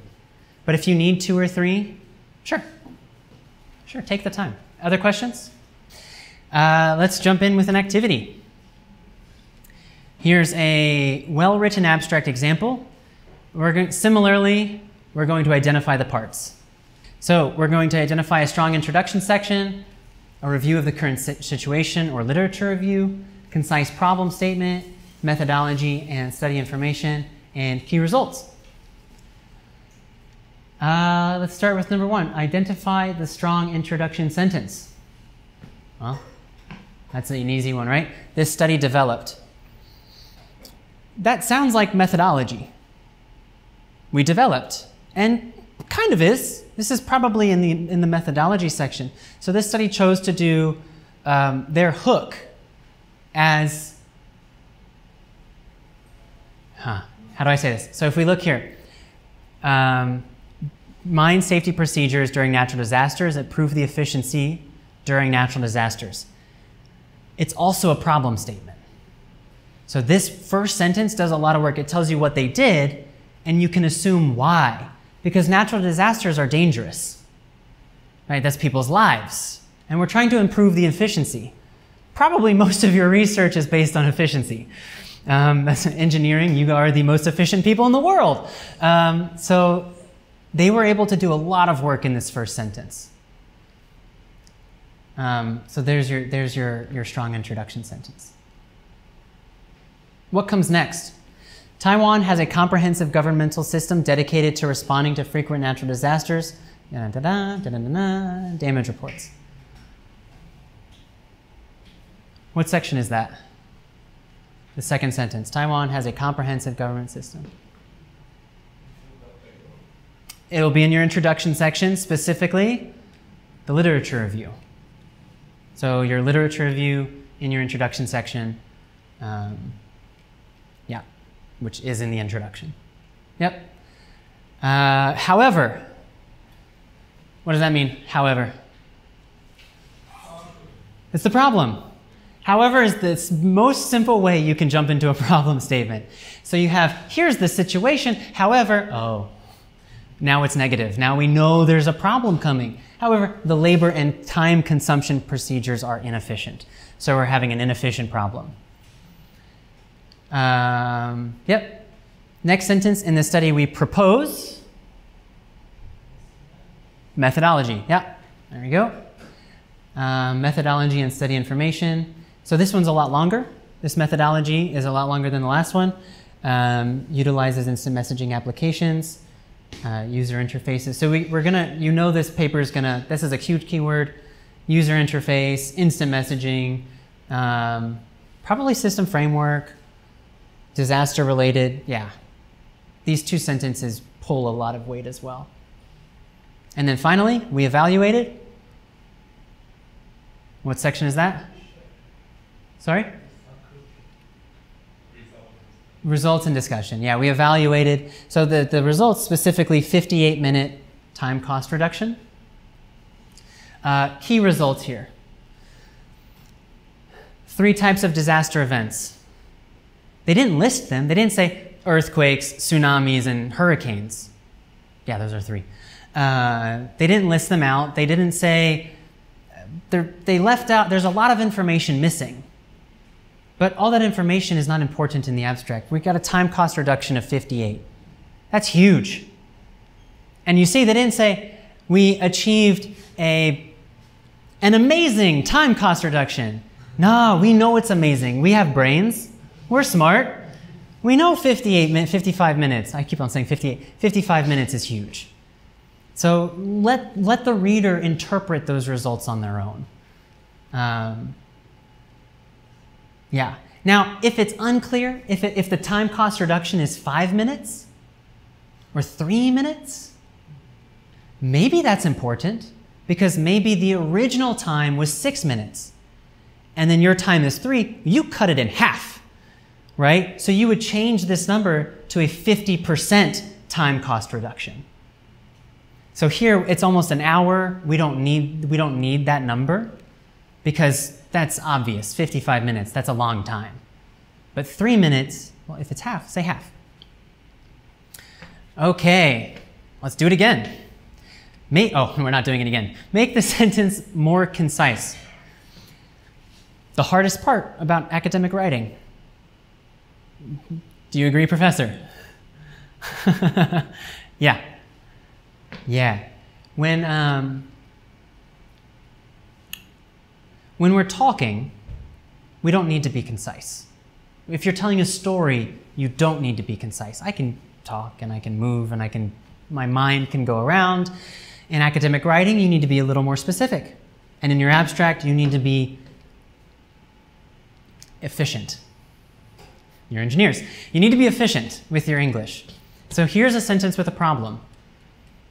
But if you need two or three, sure. Sure, take the time. Other questions? Uh, let's jump in with an activity. Here's a well-written abstract example. we're going, similarly, we're going to identify the parts. So we're going to identify a strong introduction section, a review of the current situation or literature review, concise problem statement, methodology and study information, and key results. Uh, let's start with number one. Identify the strong introduction sentence. Well, that's an easy one, right? This study developed. That sounds like methodology. We developed, and kind of is. This is probably in the in the methodology section. So this study chose to do um, their hook as. Huh. How do I say this? So if we look here, um, mine safety procedures during natural disasters that prove the efficiency during natural disasters. It's also a problem statement. So this first sentence does a lot of work. It tells you what they did, and you can assume why. Because natural disasters are dangerous. Right? That's people's lives. And we're trying to improve the efficiency. Probably most of your research is based on efficiency. Um, that's engineering, you are the most efficient people in the world. Um, so they were able to do a lot of work in this first sentence. Um, so there's your, there's your, your strong introduction sentence. What comes next? Taiwan has a comprehensive governmental system dedicated to responding to frequent natural disasters. Da -da -da, damage reports. What section is that? The second sentence. Taiwan has a comprehensive government system. It will be in your introduction section, specifically the literature review. So your literature review in your introduction section, um, yeah, which is in the introduction. Yep. Uh, however, what does that mean? However, it's the problem. However, is the most simple way you can jump into a problem statement. So you have, here's the situation, however, oh, now it's negative. Now we know there's a problem coming. However, the labor and time consumption procedures are inefficient. So we're having an inefficient problem. Um, yep. Next sentence in the study, we propose methodology. Yeah, there we go. Um, methodology and study information. So this one's a lot longer. This methodology is a lot longer than the last one. Um, utilizes instant messaging applications uh, user interfaces. So we, are gonna, you know this paper is gonna, this is a huge keyword, user interface, instant messaging, um, probably system framework, disaster related, yeah. These two sentences pull a lot of weight as well. And then finally, we evaluated. What section is that? Sorry? Results and discussion. Yeah, we evaluated. So the, the results specifically 58 minute time cost reduction. Uh, key results here. Three types of disaster events. They didn't list them. They didn't say earthquakes, tsunamis, and hurricanes. Yeah, those are three. Uh, they didn't list them out. They didn't say, they left out, there's a lot of information missing. But all that information is not important in the abstract. We got a time cost reduction of 58. That's huge. And you see, they didn't say we achieved a, an amazing time cost reduction. No, we know it's amazing. We have brains. We're smart. We know 58, 55 minutes. I keep on saying 58. 55 minutes is huge. So let, let the reader interpret those results on their own. Um, yeah. Now, if it's unclear, if, it, if the time cost reduction is five minutes or three minutes, maybe that's important because maybe the original time was six minutes and then your time is three, you cut it in half, right? So you would change this number to a 50% time cost reduction. So here it's almost an hour. We don't need, we don't need that number because that's obvious. 55 minutes, that's a long time. But three minutes, well, if it's half, say half. Okay, let's do it again. Make, oh, we're not doing it again. Make the sentence more concise. The hardest part about academic writing. Do you agree, Professor? yeah. Yeah. When, um, when we're talking, we don't need to be concise. If you're telling a story, you don't need to be concise. I can talk and I can move and I can, my mind can go around. In academic writing, you need to be a little more specific. And in your abstract, you need to be efficient. You're engineers. You need to be efficient with your English. So here's a sentence with a problem.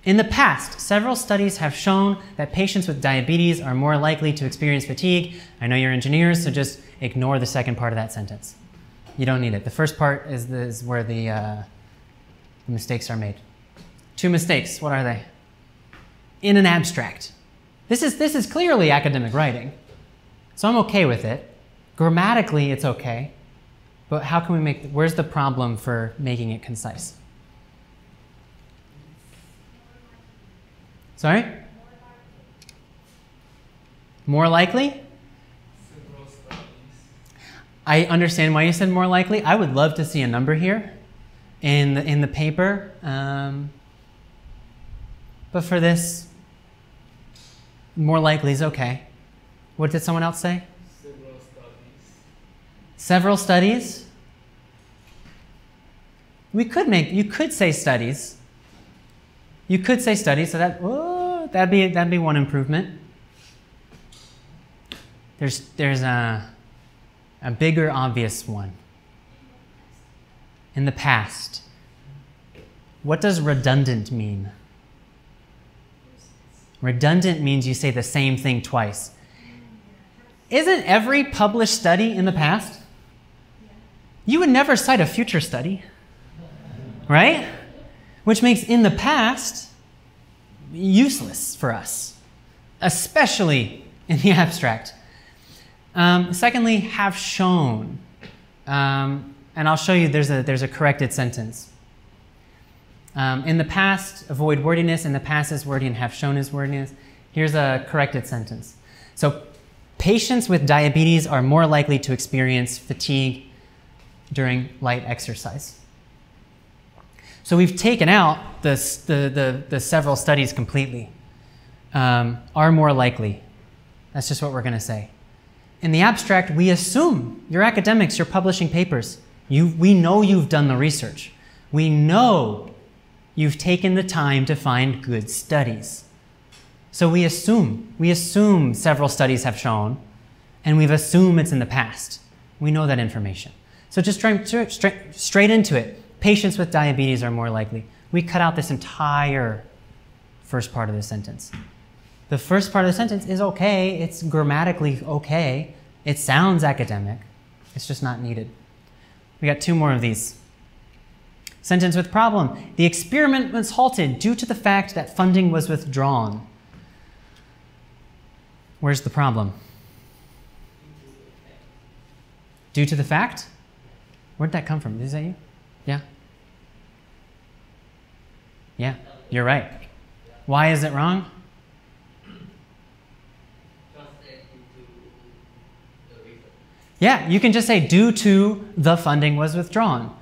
In the past, several studies have shown that patients with diabetes are more likely to experience fatigue. I know you're engineers, so just ignore the second part of that sentence. You don't need it. The first part is, the, is where the, uh, the mistakes are made. Two mistakes. What are they? In an abstract. This is, this is clearly academic writing, so I'm okay with it. Grammatically, it's okay, but how can we make, where's the problem for making it concise? Sorry? More likely? I understand why you said more likely. I would love to see a number here in the, in the paper. Um, but for this, more likely is okay. What did someone else say? Several studies. Several studies. We could make, you could say studies. You could say studies, so that, oh, that'd, be, that'd be one improvement. There's, there's a, a bigger, obvious one. In the past. What does redundant mean? Redundant means you say the same thing twice. Isn't every published study in the past? You would never cite a future study, right? Which makes in the past useless for us, especially in the abstract. Um, secondly, have shown. Um, and I'll show you there's a, there's a corrected sentence. Um, in the past, avoid wordiness. In the past is wordy and have shown is wordiness. Here's a corrected sentence. So, patients with diabetes are more likely to experience fatigue during light exercise. So, we've taken out the, the, the, the several studies completely. Um, are more likely. That's just what we're going to say. In the abstract, we assume you're academics, you're publishing papers. You, we know you've done the research. We know you've taken the time to find good studies. So we assume, we assume several studies have shown, and we've assumed it's in the past. We know that information. So just straight, straight, straight into it. Patients with diabetes are more likely. We cut out this entire first part of the sentence. The first part of the sentence is okay, it's grammatically okay, it sounds academic, it's just not needed. We got two more of these. Sentence with problem. The experiment was halted due to the fact that funding was withdrawn. Where's the problem? Due to the fact? Where'd that come from? Is that you? Yeah? Yeah, you're right. Why is it wrong? Yeah, you can just say due to the funding was withdrawn.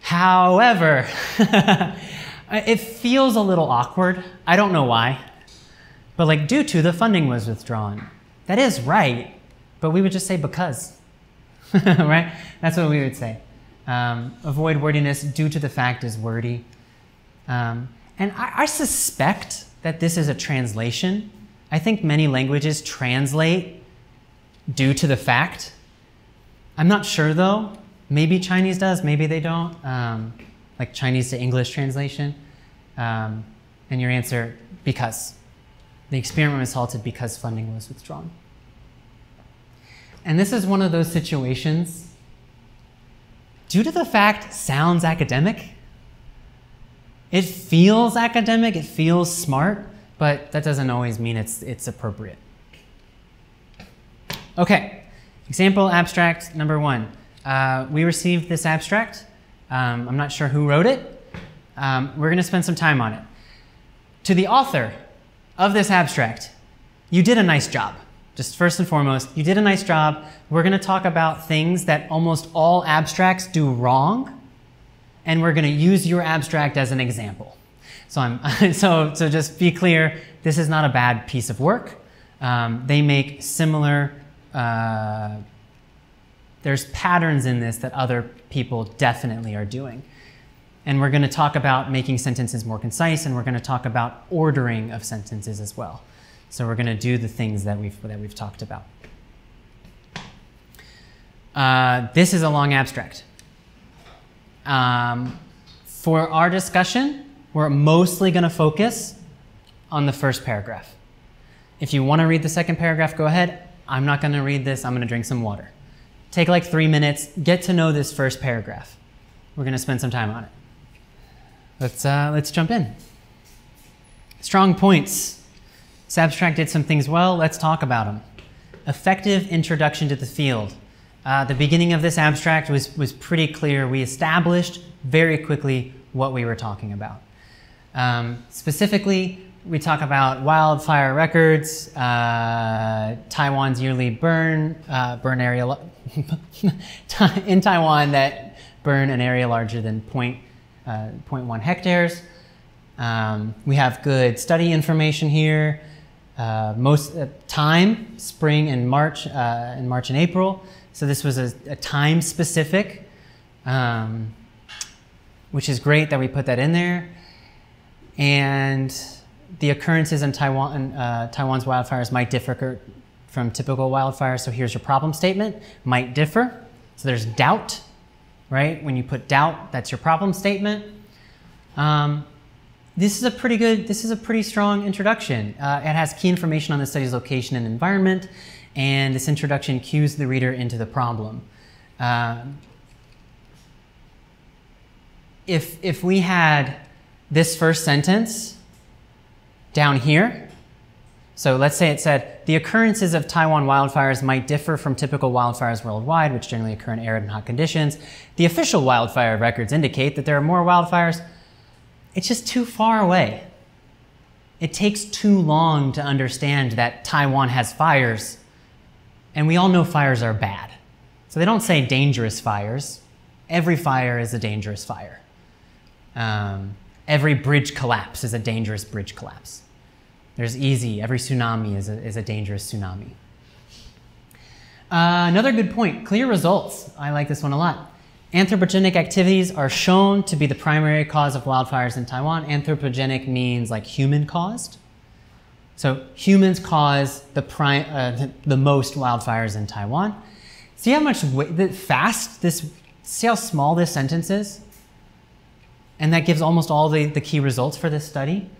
However, it feels a little awkward. I don't know why. But like due to the funding was withdrawn. That is right, but we would just say because. right? That's what we would say. Um, avoid wordiness due to the fact is wordy. Um, and I, I suspect that this is a translation. I think many languages translate due to the fact. I'm not sure though. Maybe Chinese does, maybe they don't. Um, like Chinese to English translation. Um, and your answer, because. The experiment was halted because funding was withdrawn. And this is one of those situations, due to the fact sounds academic, it feels academic, it feels smart, but that doesn't always mean it's, it's appropriate. Okay, example abstract number one. Uh, we received this abstract. Um, I'm not sure who wrote it. Um, we're going to spend some time on it. To the author of this abstract, you did a nice job. Just first and foremost, you did a nice job. We're going to talk about things that almost all abstracts do wrong and we're going to use your abstract as an example. So, I'm, so, so just be clear, this is not a bad piece of work. Um, they make similar, uh, there's patterns in this that other people definitely are doing. And we're going to talk about making sentences more concise, and we're going to talk about ordering of sentences as well. So we're going to do the things that we've, that we've talked about. Uh, this is a long abstract. Um, for our discussion, we're mostly going to focus on the first paragraph. If you want to read the second paragraph, go ahead. I'm not going to read this. I'm going to drink some water. Take like three minutes. Get to know this first paragraph. We're going to spend some time on it. Let's, uh, let's jump in. Strong points. This abstract did some things well. Let's talk about them. Effective introduction to the field. Uh, the beginning of this abstract was, was pretty clear. We established very quickly what we were talking about. Um, specifically, we talk about wildfire records, uh, Taiwan's yearly burn, uh, burn area in Taiwan that burn an area larger than point, uh, 0.1 hectares. Um, we have good study information here. Uh, most uh, time, spring and March, uh, in March and April. So this was a, a time specific, um, which is great that we put that in there. And the occurrences in Taiwan, uh, Taiwan's wildfires might differ from typical wildfires. So here's your problem statement, might differ. So there's doubt, right? When you put doubt, that's your problem statement. Um, this is a pretty good, this is a pretty strong introduction. Uh, it has key information on the study's location and environment, and this introduction cues the reader into the problem. Uh, if, if we had this first sentence down here. So let's say it said, the occurrences of Taiwan wildfires might differ from typical wildfires worldwide, which generally occur in arid and hot conditions. The official wildfire records indicate that there are more wildfires. It's just too far away. It takes too long to understand that Taiwan has fires, and we all know fires are bad. So they don't say dangerous fires. Every fire is a dangerous fire. Um, every bridge collapse is a dangerous bridge collapse. There's easy, every tsunami is a, is a dangerous tsunami. Uh, another good point clear results. I like this one a lot. Anthropogenic activities are shown to be the primary cause of wildfires in Taiwan. Anthropogenic means like human caused. So humans cause the, prime, uh, the, the, most wildfires in Taiwan. See how much fast this, see how small this sentence is? And that gives almost all the, the key results for this study.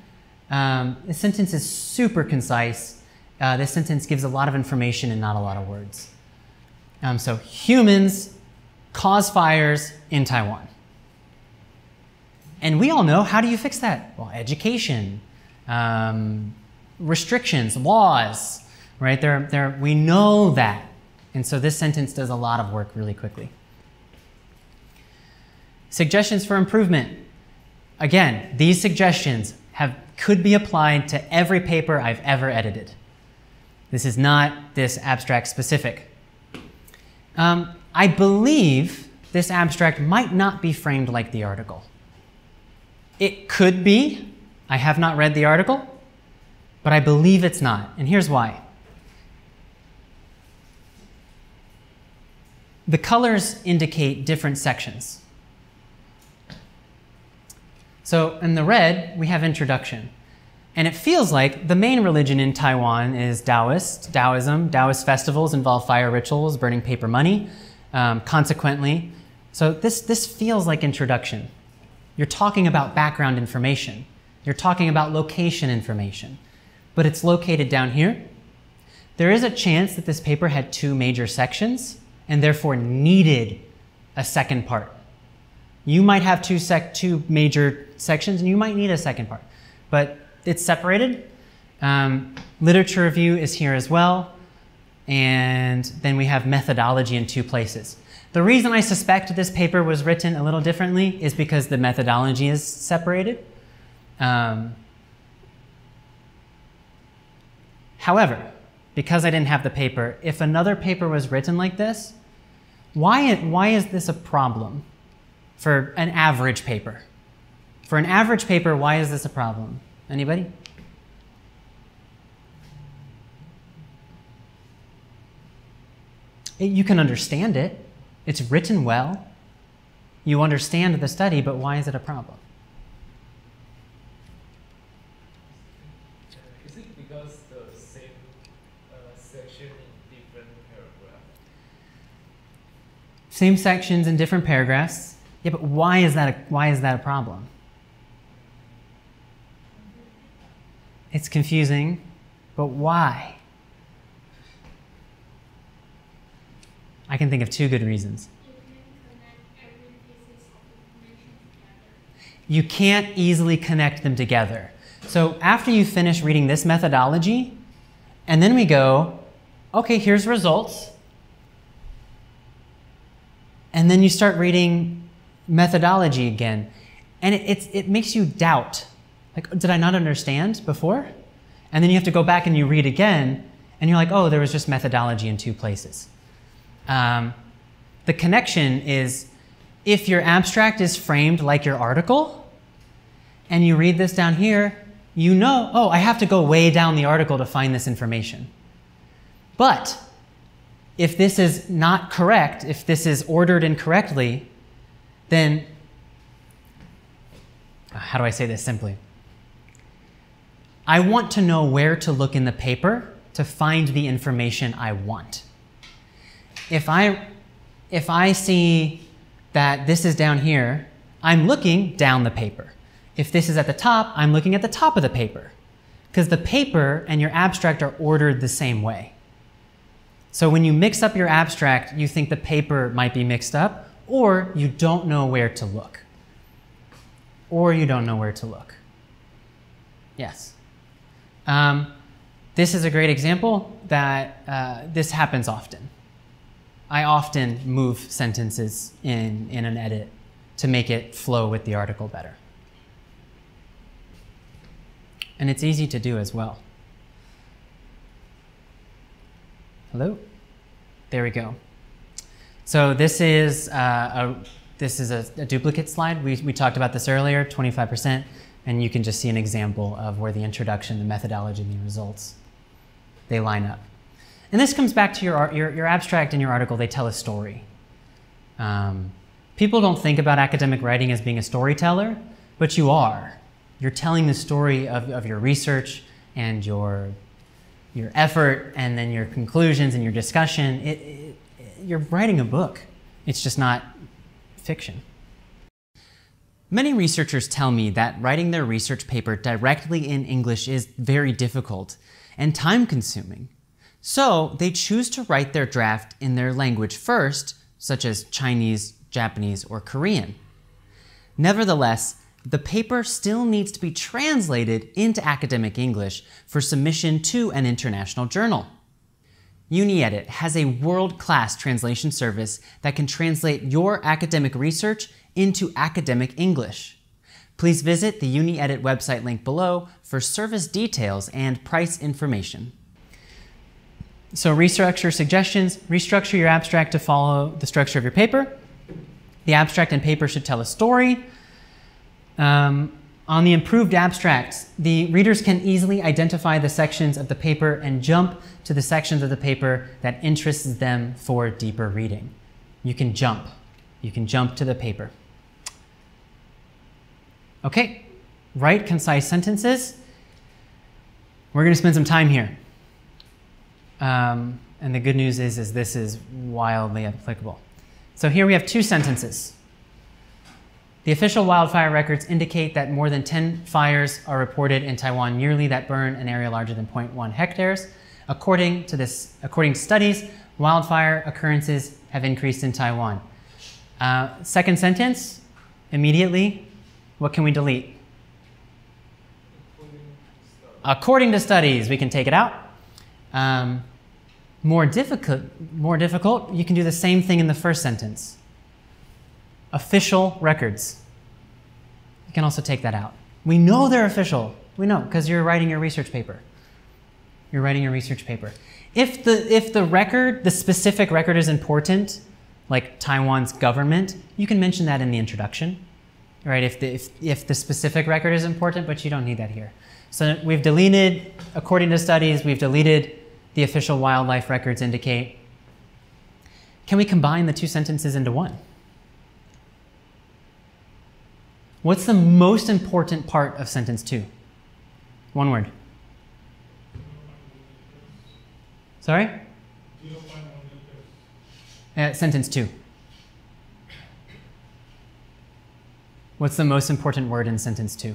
Um, this sentence is super concise. Uh, this sentence gives a lot of information and not a lot of words. Um, so humans cause fires in Taiwan. And we all know, how do you fix that? Well, education, um, restrictions, laws, right? They're, they're, we know that. And so this sentence does a lot of work really quickly. Suggestions for improvement. Again, these suggestions have, could be applied to every paper I've ever edited. This is not this abstract specific. Um, I believe this abstract might not be framed like the article. It could be. I have not read the article, but I believe it's not. And here's why. The colors indicate different sections. So in the red, we have introduction. And it feels like the main religion in Taiwan is Taoist, Taoism. Taoist festivals involve fire rituals, burning paper money, um, consequently. So this, this feels like introduction. You're talking about background information. You're talking about location information. But it's located down here. There is a chance that this paper had two major sections and therefore needed a second part. You might have two, sec- two major sections and you might need a second part, but it's separated. Um, literature review is here as well. And then we have methodology in two places. The reason I suspect this paper was written a little differently is because the methodology is separated. Um, however, because I didn't have the paper, if another paper was written like this, why, why is this a problem? for an average paper. For an average paper, why is this a problem? Anybody? It- you can understand it. It's written well. You understand the study, but why is it a problem? Is it because the same uh, section in different paragraph? Same sections in different paragraphs. Yeah, but why is that a, why is that a problem? It's confusing, but why? I can think of two good reasons. You can't easily connect them together. So after you finish reading this methodology, and then we go, okay, here's results. And then you start reading methodology again. And it, it makes you doubt. Like, did I not understand before? And then you have to go back and you read again, and you're like, oh, there was just methodology in two places. Um, the connection is if your abstract is framed like your article, and you read this down here, you know, oh, I have to go way down the article to find this information. But if this is not correct, if this is ordered incorrectly, then uh, how do I say this simply? I want to know where to look in the paper to find the information I want. If I, if I see that this is down here, I'm looking down the paper. If this is at the top, I'm looking at the top of the paper. Because the paper and your abstract are ordered the same way. So when you mix up your abstract, you think the paper might be mixed up, or you don't know where to look. Or you don't know where to look. Yes. Um, this is a great example that uh, this happens often. I often move sentences in, in an edit to make it flow with the article better. And it's easy to do as well. Hello? There we go. So this is, uh, a, this is a, a duplicate slide. We, we talked about this earlier, 25%, and you can just see an example of where the introduction, the methodology, and the results, they line up. And this comes back to your, your, your abstract and your article, they tell a story. Um, people don't think about academic writing as being a storyteller, but you are. You're telling the story of, of your research and your, your effort and then your conclusions and your discussion. It, it, you're writing a book. It's just not fiction. Many researchers tell me that writing their research paper directly in English is very difficult and time consuming. So they choose to write their draft in their language first, such as Chinese, Japanese, or Korean. Nevertheless, the paper still needs to be translated into academic English for submission to an international journal. UniEdit has a world class translation service that can translate your academic research into academic English. Please visit the UniEdit website link below for service details and price information. So, restructure suggestions restructure your abstract to follow the structure of your paper. The abstract and paper should tell a story. Um, on the improved abstracts, the readers can easily identify the sections of the paper and jump to the sections of the paper that interests them for deeper reading. You can jump. You can jump to the paper. Okay, write concise sentences. We're going to spend some time here. Um, and the good news is, is this is wildly applicable. So here we have two sentences. The official wildfire records indicate that more than 10 fires are reported in Taiwan yearly that burn an area larger than 0.1 hectares. According to this, according to studies, wildfire occurrences have increased in Taiwan. Uh, second sentence, immediately, what can we delete? According to studies, we can take it out. Um, more difficult, more difficult, you can do the same thing in the first sentence. Official records. You can also take that out. We know they're official. We know because you're writing your research paper. You're writing your research paper. If the if the record, the specific record is important, like Taiwan's government, you can mention that in the introduction, right? If the, if, if the specific record is important, but you don't need that here. So we've deleted, according to studies, we've deleted the official wildlife records indicate. Can we combine the two sentences into one? What's the most important part of sentence two? One word. Sorry? Uh, sentence two. What's the most important word in sentence two?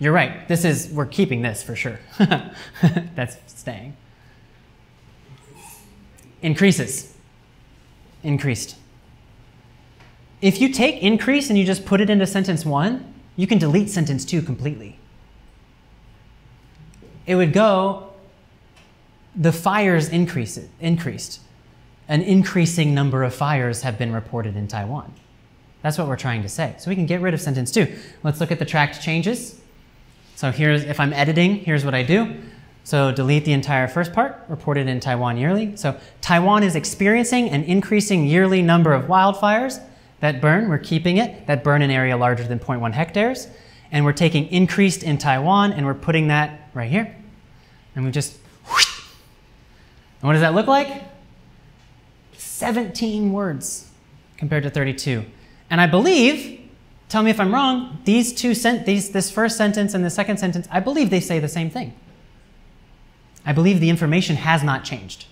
You're right. This is, we're keeping this for sure. That's staying. Increases. Increased. If you take increase and you just put it into sentence one, you can delete sentence two completely. It would go, the fires increase, increased. An increasing number of fires have been reported in Taiwan. That's what we're trying to say. So we can get rid of sentence two. Let's look at the tracked changes. So here's, if I'm editing, here's what I do. So delete the entire first part, reported in Taiwan yearly. So Taiwan is experiencing an increasing yearly number of wildfires that burn. We're keeping it, that burn an area larger than 0.1 hectares. And we're taking increased in Taiwan and we're putting that right here. And we just, and what does that look like? 17 words compared to 32. And I believe, tell me if I'm wrong, these two sent these this first sentence and the second sentence, I believe they say the same thing. I believe the information has not changed.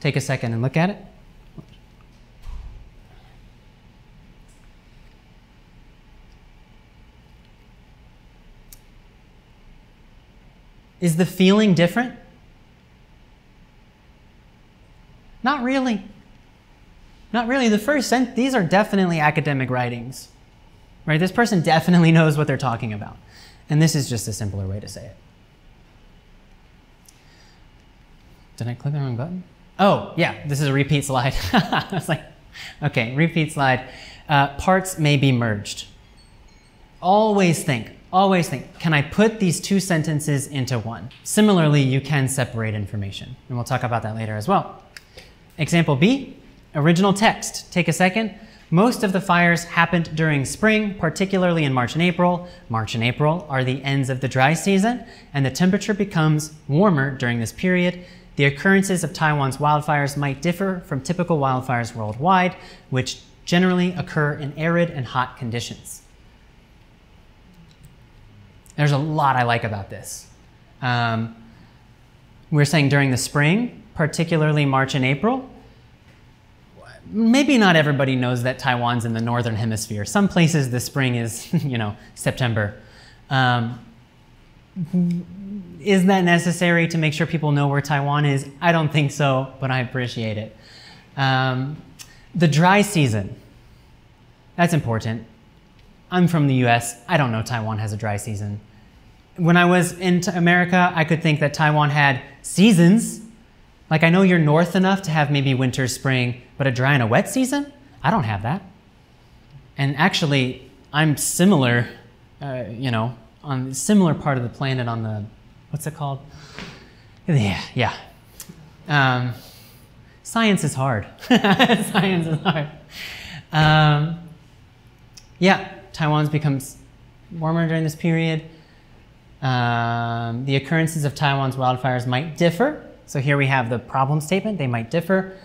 Take a second and look at it. Is the feeling different? Not really. Not really. The first sent these are definitely academic writings. Right? This person definitely knows what they're talking about. And this is just a simpler way to say it. Did I click the wrong button? Oh, yeah, this is a repeat slide. I was like, okay, repeat slide. Uh, parts may be merged. Always think, always think, can I put these two sentences into one? Similarly, you can separate information, and we'll talk about that later as well. Example B, original text. Take a second. Most of the fires happened during spring, particularly in March and April. March and April are the ends of the dry season, and the temperature becomes warmer during this period. The occurrences of Taiwan's wildfires might differ from typical wildfires worldwide, which generally occur in arid and hot conditions. There's a lot I like about this. Um, we're saying during the spring, particularly March and April. Maybe not everybody knows that Taiwan's in the northern hemisphere. Some places the spring is, you know, September. Um, is that necessary to make sure people know where Taiwan is? I don't think so, but I appreciate it. Um, the dry season. That's important. I'm from the US. I don't know Taiwan has a dry season. When I was in America, I could think that Taiwan had seasons. Like, I know you're north enough to have maybe winter, spring, but a dry and a wet season? I don't have that. And actually, I'm similar, uh, you know, on a similar part of the planet on the, what's it called? Yeah, yeah. Um, science is hard. science is hard. Um, yeah, Taiwan's becomes warmer during this period. Um, the occurrences of Taiwan's wildfires might differ. So here we have the problem statement. They might differ.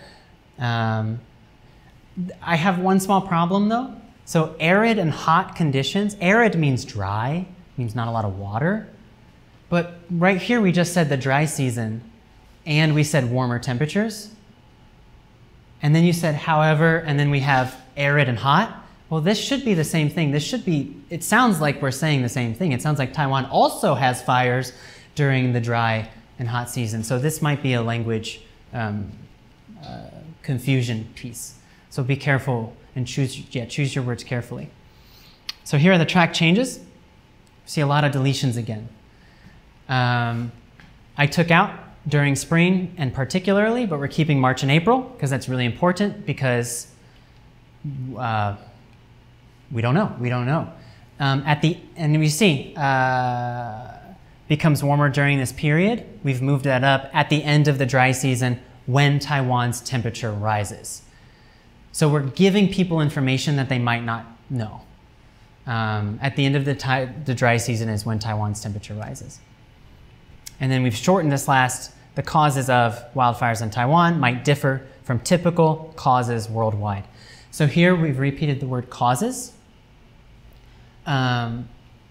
Um, I have one small problem though. So arid and hot conditions. Arid means dry, means not a lot of water. But right here we just said the dry season, and we said warmer temperatures. And then you said however, and then we have arid and hot. Well, this should be the same thing. This should be, it sounds like we're saying the same thing. It sounds like Taiwan also has fires during the dry and hot season. So this might be a language um, uh, confusion piece. So be careful and choose, yeah, choose your words carefully. So here are the track changes. See a lot of deletions again. Um, I took out during spring and particularly, but we're keeping March and April because that's really important because uh, we don't know. We don't know. Um, at the and we see uh, becomes warmer during this period. We've moved that up at the end of the dry season when Taiwan's temperature rises. So we're giving people information that they might not know. Um, at the end of the, the dry season is when Taiwan's temperature rises. And then we've shortened this last. The causes of wildfires in Taiwan might differ from typical causes worldwide. So here we've repeated the word causes um,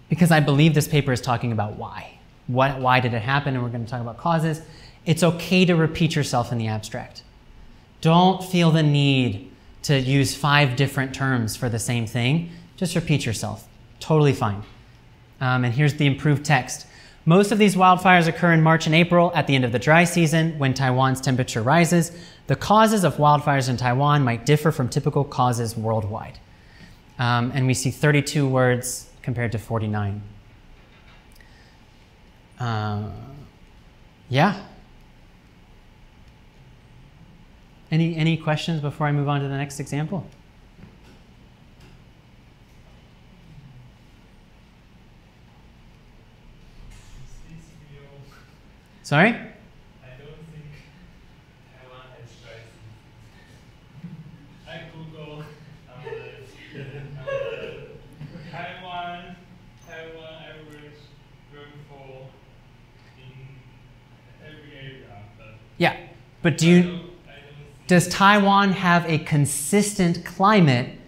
because I believe this paper is talking about why. What, why did it happen? And we're going to talk about causes. It's okay to repeat yourself in the abstract. Don't feel the need to use five different terms for the same thing. Just repeat yourself. Totally fine. Um, and here's the improved text. Most of these wildfires occur in March and April at the end of the dry season when Taiwan's temperature rises. The causes of wildfires in Taiwan might differ from typical causes worldwide. Um, and we see 32 words compared to 49. Uh, yeah. Any, any questions before I move on to the next example? Sorry? I don't think Taiwan has dry. I Google on the, Taiwan Taiwan average rainfall in every area, but Yeah. But do I you, don't, I don't does Taiwan have a consistent climate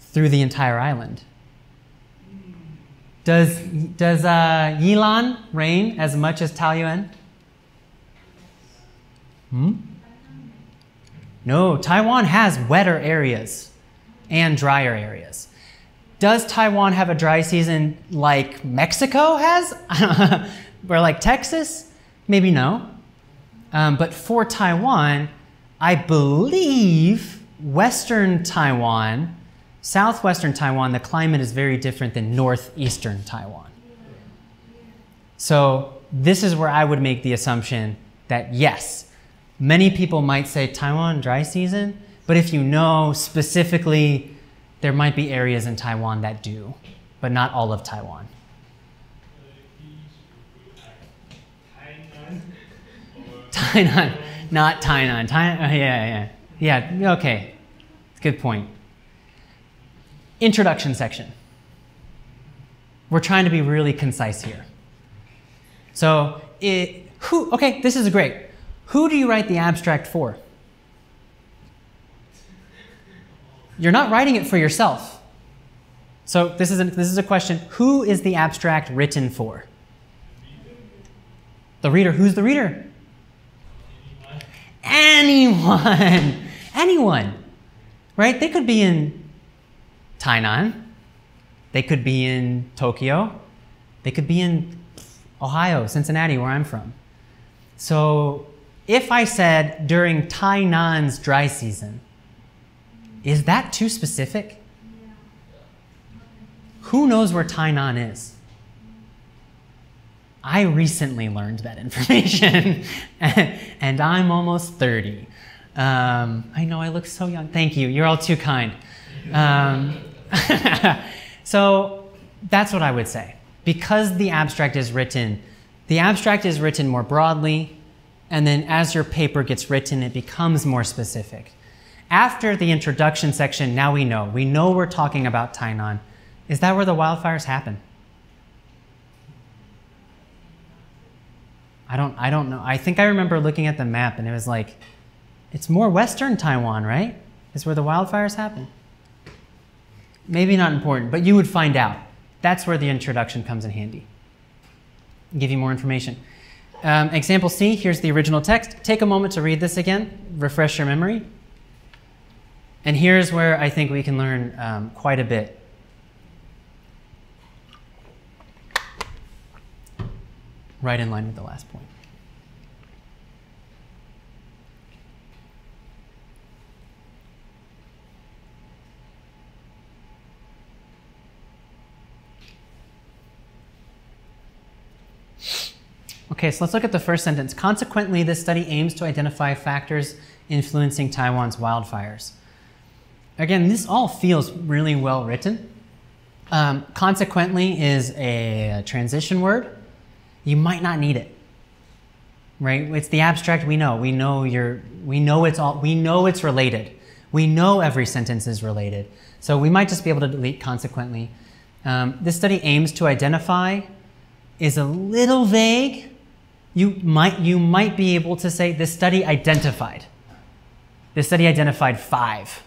through the entire island? Does, does uh, Yilan rain as much as Taoyuan? Hmm? No, Taiwan has wetter areas and drier areas. Does Taiwan have a dry season like Mexico has? or like Texas? Maybe no. Um, but for Taiwan, I believe Western Taiwan, Southwestern Taiwan, the climate is very different than Northeastern Taiwan. So this is where I would make the assumption that yes, many people might say Taiwan dry season, but if you know specifically, there might be areas in Taiwan that do, but not all of Taiwan. Tainan or Tainan, not Tainan. Uh, yeah, yeah, yeah. Okay, good point. Introduction section. We're trying to be really concise here. So, it, who? Okay, this is great. Who do you write the abstract for? You're not writing it for yourself. So this is a, this is a question. Who is the abstract written for? The reader. Who's the reader? Anyone. Anyone. Right? They could be in Tainan. They could be in Tokyo. They could be in Ohio, Cincinnati, where I'm from. So if I said during Tainan's dry season, is that too specific? Who knows where Tainan is? I recently learned that information, and I'm almost 30. Um, I know I look so young. Thank you. You're all too kind. Um, so that's what I would say. Because the abstract is written, the abstract is written more broadly, and then as your paper gets written, it becomes more specific. After the introduction section, now we know. We know we're talking about Tainan. Is that where the wildfires happen? I don't I don't know. I think I remember looking at the map and it was like it's more western Taiwan, right? Is where the wildfires happen. Maybe not important, but you would find out. That's where the introduction comes in handy. Give you more information. Um, example C, here's the original text. Take a moment to read this again, refresh your memory. And here's where I think we can learn um, quite a bit. Right in line with the last point. Okay, so let's look at the first sentence. Consequently, this study aims to identify factors influencing Taiwan's wildfires. Again, this all feels really well written. Um, consequently is a transition word. You might not need it, right? It's the abstract we know. We know you're, we know it's all, we know it's related. We know every sentence is related. So we might just be able to delete consequently. Um, this study aims to identify is a little vague. You might, you might be able to say this study identified. This study identified five,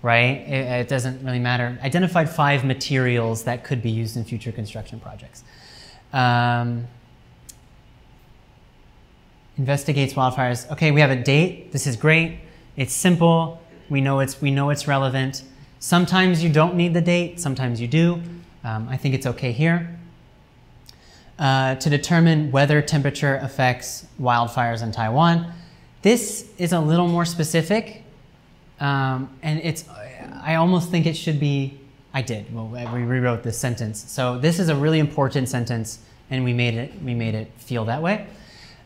right? It, it doesn't really matter. Identified five materials that could be used in future construction projects. Um, investigates wildfires. Okay, we have a date. This is great. It's simple. We know it's, we know it's relevant. Sometimes you don't need the date, sometimes you do. Um, I think it's okay here. Uh, to determine whether temperature affects wildfires in Taiwan. This is a little more specific, um, and it's, I almost think it should be, I did, well, we rewrote this sentence. So this is a really important sentence, and we made it, we made it feel that way.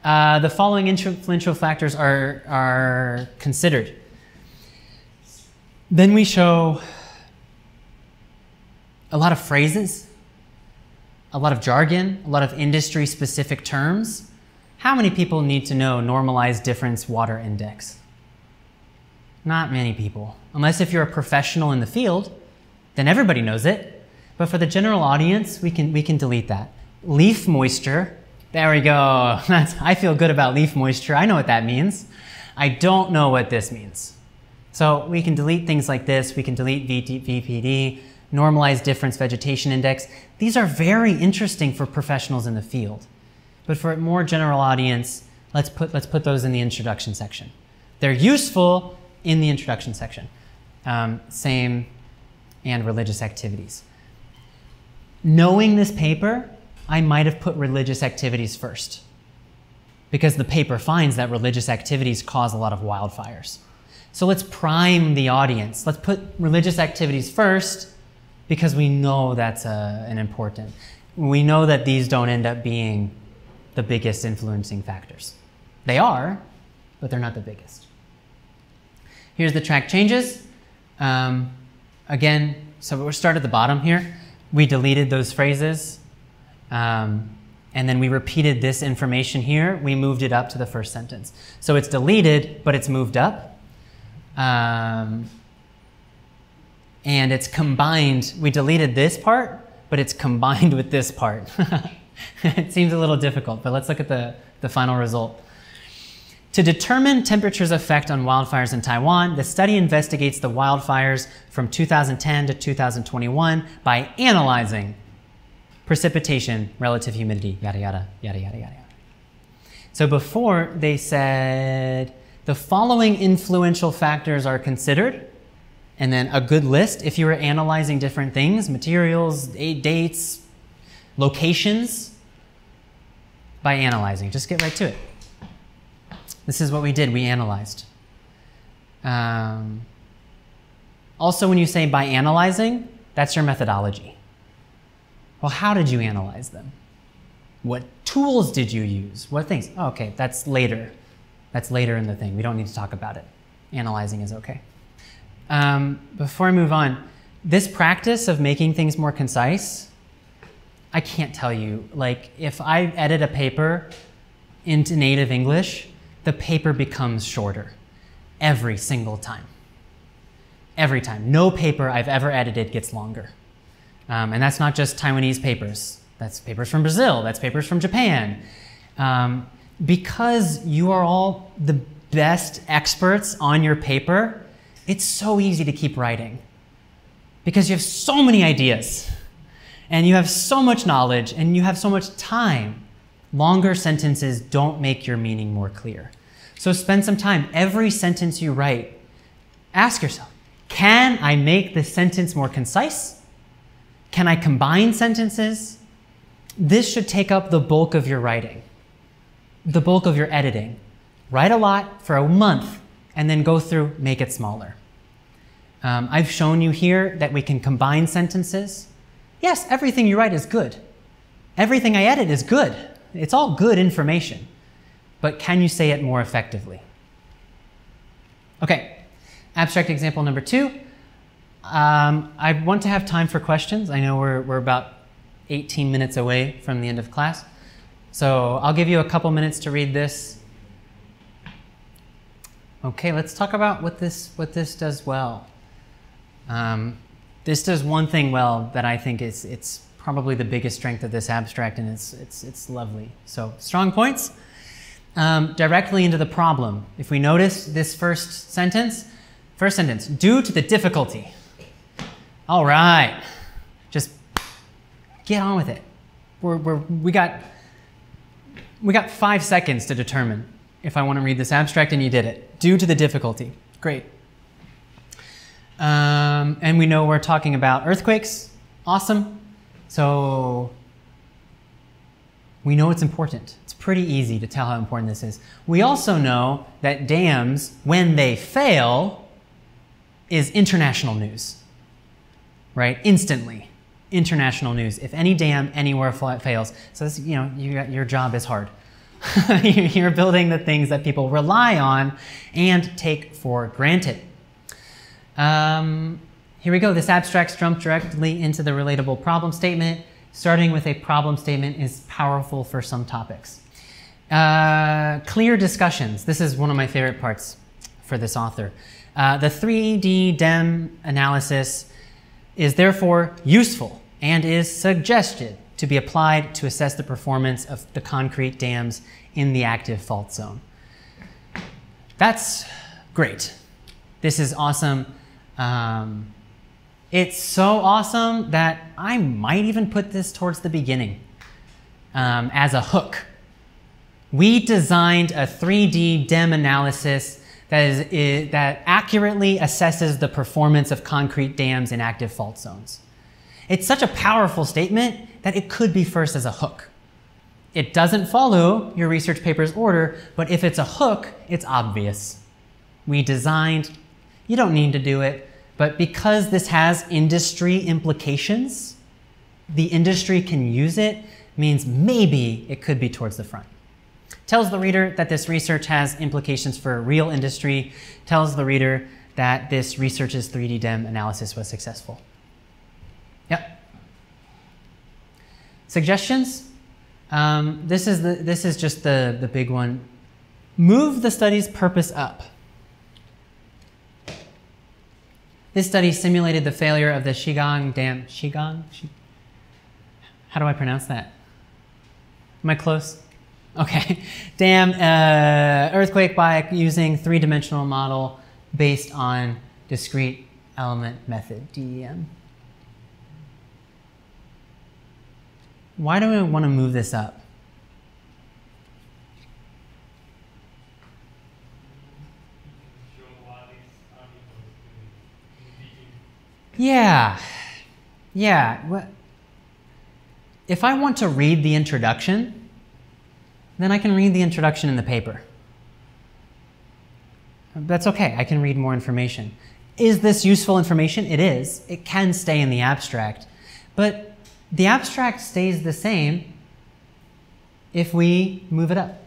Uh, the following influential factors are, are considered. Then we show a lot of phrases, a lot of jargon, a lot of industry specific terms. How many people need to know normalized difference water index? Not many people. Unless if you're a professional in the field, then everybody knows it. But for the general audience, we can, we can delete that. Leaf moisture, there we go. That's, I feel good about leaf moisture. I know what that means. I don't know what this means. So we can delete things like this. We can delete VPD, normalized difference vegetation index. These are very interesting for professionals in the field. But for a more general audience, let's put, let's put those in the introduction section. They're useful in the introduction section. Um, same and religious activities. Knowing this paper, I might have put religious activities first because the paper finds that religious activities cause a lot of wildfires. So let's prime the audience. Let's put religious activities first because we know that's a, uh, an important. We know that these don't end up being the biggest influencing factors. They are, but they're not the biggest. Here's the track changes. Um, again, so we'll start at the bottom here. We deleted those phrases. Um, and then we repeated this information here. We moved it up to the first sentence. So it's deleted, but it's moved up. Um, and it's combined. We deleted this part, but it's combined with this part. it seems a little difficult, but let's look at the, the final result. To determine temperature's effect on wildfires in Taiwan, the study investigates the wildfires from 2010 to 2021 by analyzing precipitation, relative humidity, yada, yada, yada, yada, yada. So before they said the following influential factors are considered, and then a good list if you were analyzing different things, materials, dates, locations, by analyzing. Just get right to it. This is what we did, we analyzed. Um, also, when you say by analyzing, that's your methodology. Well, how did you analyze them? What tools did you use? What things? Oh, okay, that's later. That's later in the thing. We don't need to talk about it. Analyzing is okay. Um, before I move on, this practice of making things more concise, I can't tell you. Like, if I edit a paper into native English, the paper becomes shorter every single time. Every time. No paper I've ever edited gets longer. Um, and that's not just Taiwanese papers. That's papers from Brazil. That's papers from Japan. Um, because you are all the best experts on your paper, it's so easy to keep writing because you have so many ideas and you have so much knowledge and you have so much time. Longer sentences don't make your meaning more clear. So spend some time. Every sentence you write, ask yourself can I make this sentence more concise? Can I combine sentences? This should take up the bulk of your writing the bulk of your editing. Write a lot for a month and then go through, make it smaller. Um, I've shown you here that we can combine sentences. Yes, everything you write is good. Everything I edit is good. It's all good information. But can you say it more effectively? Okay, abstract example number two. Um, I want to have time for questions. I know we're, we're about 18 minutes away from the end of class. So I'll give you a couple minutes to read this. Okay, let's talk about what this what this does well. Um, this does one thing well that I think is it's probably the biggest strength of this abstract, and it's it's it's lovely. So strong points. Um, directly into the problem. If we notice this first sentence, first sentence, due to the difficulty. All right, just get on with it. We're, we're, we got we got five seconds to determine if I want to read this abstract, and you did it. Due to the difficulty. Great. Um, and we know we're talking about earthquakes. Awesome. So we know it's important. It's pretty easy to tell how important this is. We also know that dams, when they fail, is international news, right? Instantly, international news. If any dam anywhere fails, so this, you know, you, your job is hard. You're building the things that people rely on and take for granted. Um, here we go. This abstracts jump directly into the relatable problem statement. Starting with a problem statement is powerful for some topics. Uh, clear discussions. This is one of my favorite parts for this author. Uh, the 3D DEM analysis is therefore useful and is suggested to be applied to assess the performance of the concrete dams in the active fault zone. That's great. This is awesome. Um, it's so awesome that I might even put this towards the beginning um, as a hook. We designed a 3D DEM analysis that, is, is, that accurately assesses the performance of concrete dams in active fault zones. It's such a powerful statement that it could be first as a hook. It doesn't follow your research paper's order, but if it's a hook, it's obvious. We designed, you don't need to do it, but because this has industry implications, the industry can use it, means maybe it could be towards the front. Tells the reader that this research has implications for real industry, tells the reader that this research's 3D DEM analysis was successful. Yep. Suggestions? Um, this, is the, this is just the, the big one. Move the study's purpose up. This study simulated the failure of the Shigang Dam. Shigang? How do I pronounce that? Am I close? Okay. Dam uh, earthquake by using three-dimensional model based on discrete element method, DEM. Why do I want to move this up? Yeah, yeah. If I want to read the introduction, then I can read the introduction in the paper. That's okay, I can read more information. Is this useful information? It is. It can stay in the abstract. But the abstract stays the same if we move it up.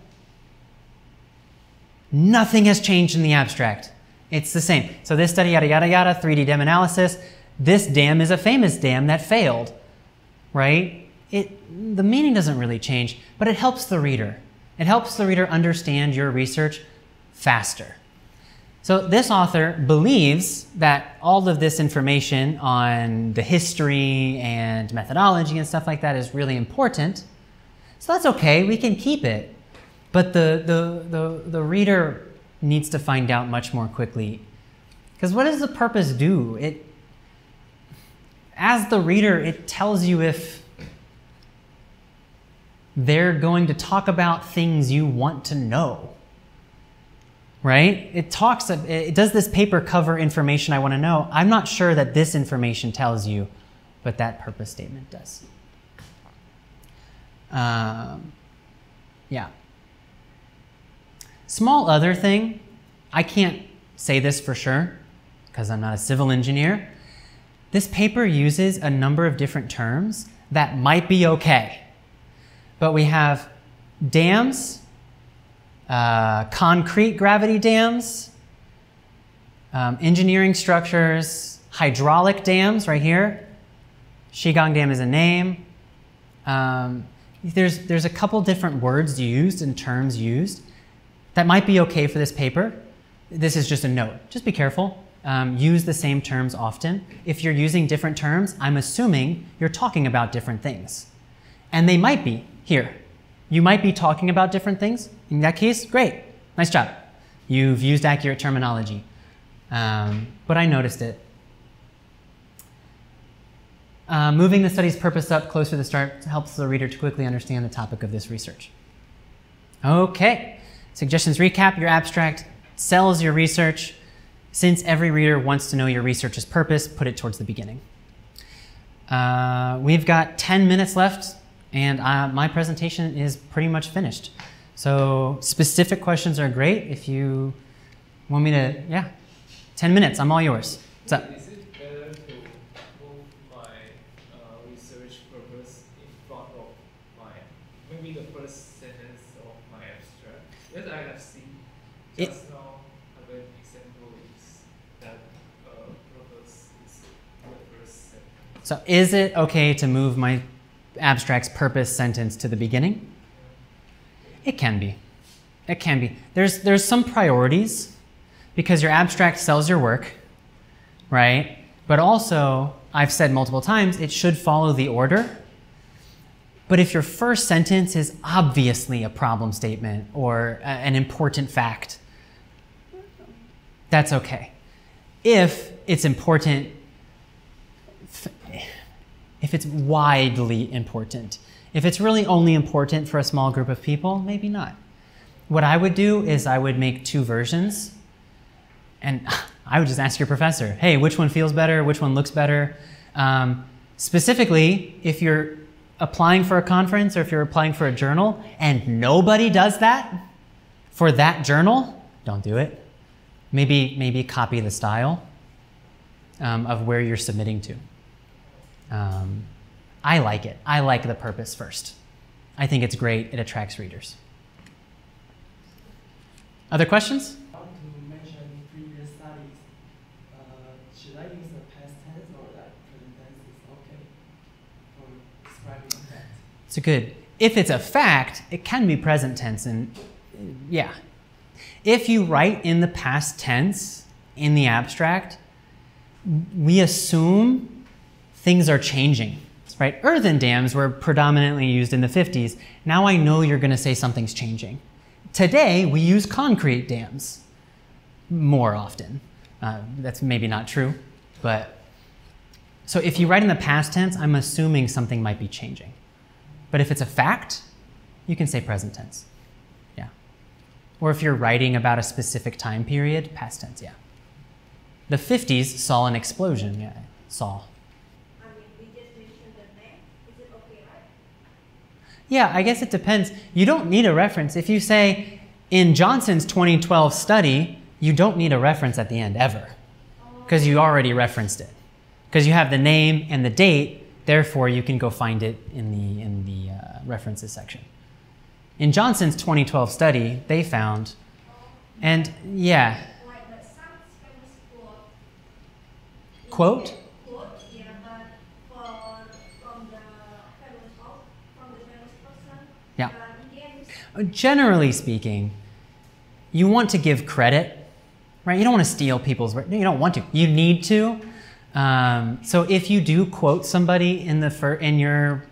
Nothing has changed in the abstract. It's the same. So this study, yada, yada, yada, 3D dam analysis. This dam is a famous dam that failed, right? It, the meaning doesn't really change, but it helps the reader. It helps the reader understand your research faster. So this author believes that all of this information on the history and methodology and stuff like that is really important. So that's okay, we can keep it. But the, the, the, the reader needs to find out much more quickly. Because what does the purpose do? It, as the reader, it tells you if they're going to talk about things you want to know right? It talks, it does this paper cover information I want to know. I'm not sure that this information tells you, but that purpose statement does. Um, yeah. Small other thing, I can't say this for sure because I'm not a civil engineer. This paper uses a number of different terms that might be okay. But we have dams, uh, concrete gravity dams, um, engineering structures, hydraulic dams right here. Shigang Dam is a name. Um, there's, there's a couple different words used and terms used that might be okay for this paper, this is just a note. Just be careful. Um, use the same terms often. If you're using different terms, I'm assuming you're talking about different things. And they might be. Here, you might be talking about different things. In that case, great. Nice job. You've used accurate terminology. Um, but I noticed it. Uh, moving the study's purpose up closer to the start helps the reader to quickly understand the topic of this research. Okay, suggestions recap your abstract, sells your research. Since every reader wants to know your research's purpose, put it towards the beginning. Uh, we've got 10 minutes left, and uh, my presentation is pretty much finished. So specific questions are great. If you want me to, yeah, 10 minutes, I'm all yours. What's up? Is it better to move my uh, research purpose in front of my maybe the first sentence of my abstract? I have seen It- just now have an example is that uh, purpose is the first sentence. So is it okay to move my abstract's purpose sentence to the beginning? It can be. It can be. There's, there's some priorities because your abstract sells your work, right? But also, I've said multiple times, it should follow the order. But if your first sentence is obviously a problem statement or a- an important fact, that's okay. If it's important if it's widely important. If it's really only important for a small group of people, maybe not. What I would do is I would make two versions and I would just ask your professor, hey, which one feels better? Which one looks better? Um, specifically, if you're applying for a conference or if you're applying for a journal and nobody does that for that journal, don't do it. Maybe, maybe copy the style um, of where you're submitting to. Um, I like it. I like the purpose first. I think it's great. It attracts readers. Other questions? I want in previous studies, uh, should I use the past tense or that present tense is okay for describing that? It's a good. If it's a fact, it can be present tense, and yeah. If you write in the past tense in the abstract, we assume things are changing. Right? Earthen dams were predominantly used in the 50s. Now I know you're going to say something's changing. Today, we use concrete dams more often. Uh, that's maybe not true, but so if you write in the past tense, I'm assuming something might be changing. But if it's a fact, you can say present tense. Yeah. Or if you're writing about a specific time period, past tense, yeah. The 50s saw an explosion, yeah, saw. I mean, we just mentioned the name. Is it okay, right? Yeah, I guess it depends. You don't need a reference. If you say, in Johnson's 2012 study, you don't need a reference at the end ever, because you already referenced it. Because you have the name and the date, therefore you can go find it in the, in the uh, references section. In Johnson's 2012 study, they found, and yeah, Like the some famous quote. quote? Quote, yeah, but for from the famous of from the famous person. Yeah. But in the end, Generally speaking, you want to give credit, right? You don't want to steal people's. You don't want to. You need to. Um, so if you do quote somebody in the fir- in your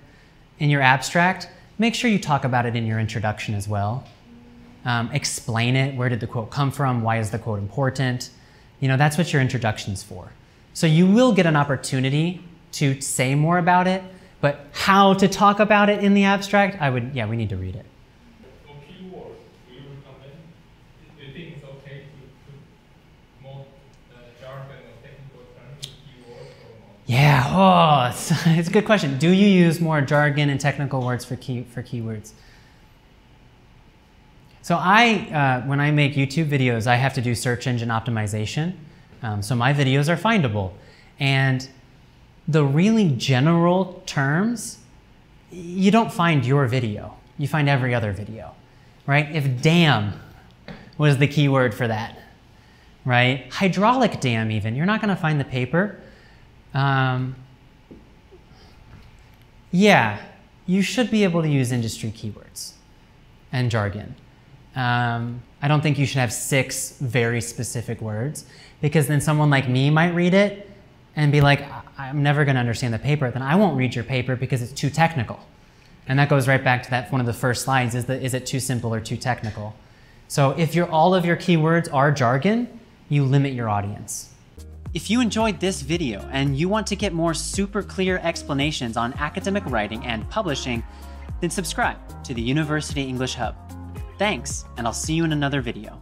in your abstract, make sure you talk about it in your introduction as well. Um, explain it. Where did the quote come from? Why is the quote important? You know, that's what your introduction's for. So you will get an opportunity to say more about it, but how to talk about it in the abstract, I would, yeah, we need to read it. For keywords, do you recommend, do you think it's okay to put more uh, jargon or technical terms in keywords or more? Yeah, oh, it's, it's a good question. Do you use more jargon and technical words for key for keywords? So I, uh, when I make YouTube videos, I have to do search engine optimization. Um, so my videos are findable, and the really general terms, you don't find your video. You find every other video, right? If dam was the keyword for that, right? Hydraulic dam, even you're not going to find the paper. Um, yeah, you should be able to use industry keywords and jargon. Um, I don't think you should have six very specific words because then someone like me might read it and be like, "I- I'm never going to understand the paper. Then I won't read your paper because it's too technical. And that goes right back to that one of the first slides is, the, is it too simple or too technical? So if all of your keywords are jargon, you limit your audience. If you enjoyed this video and you want to get more super clear explanations on academic writing and publishing, then subscribe to the University English Hub. Thanks, and I'll see you in another video.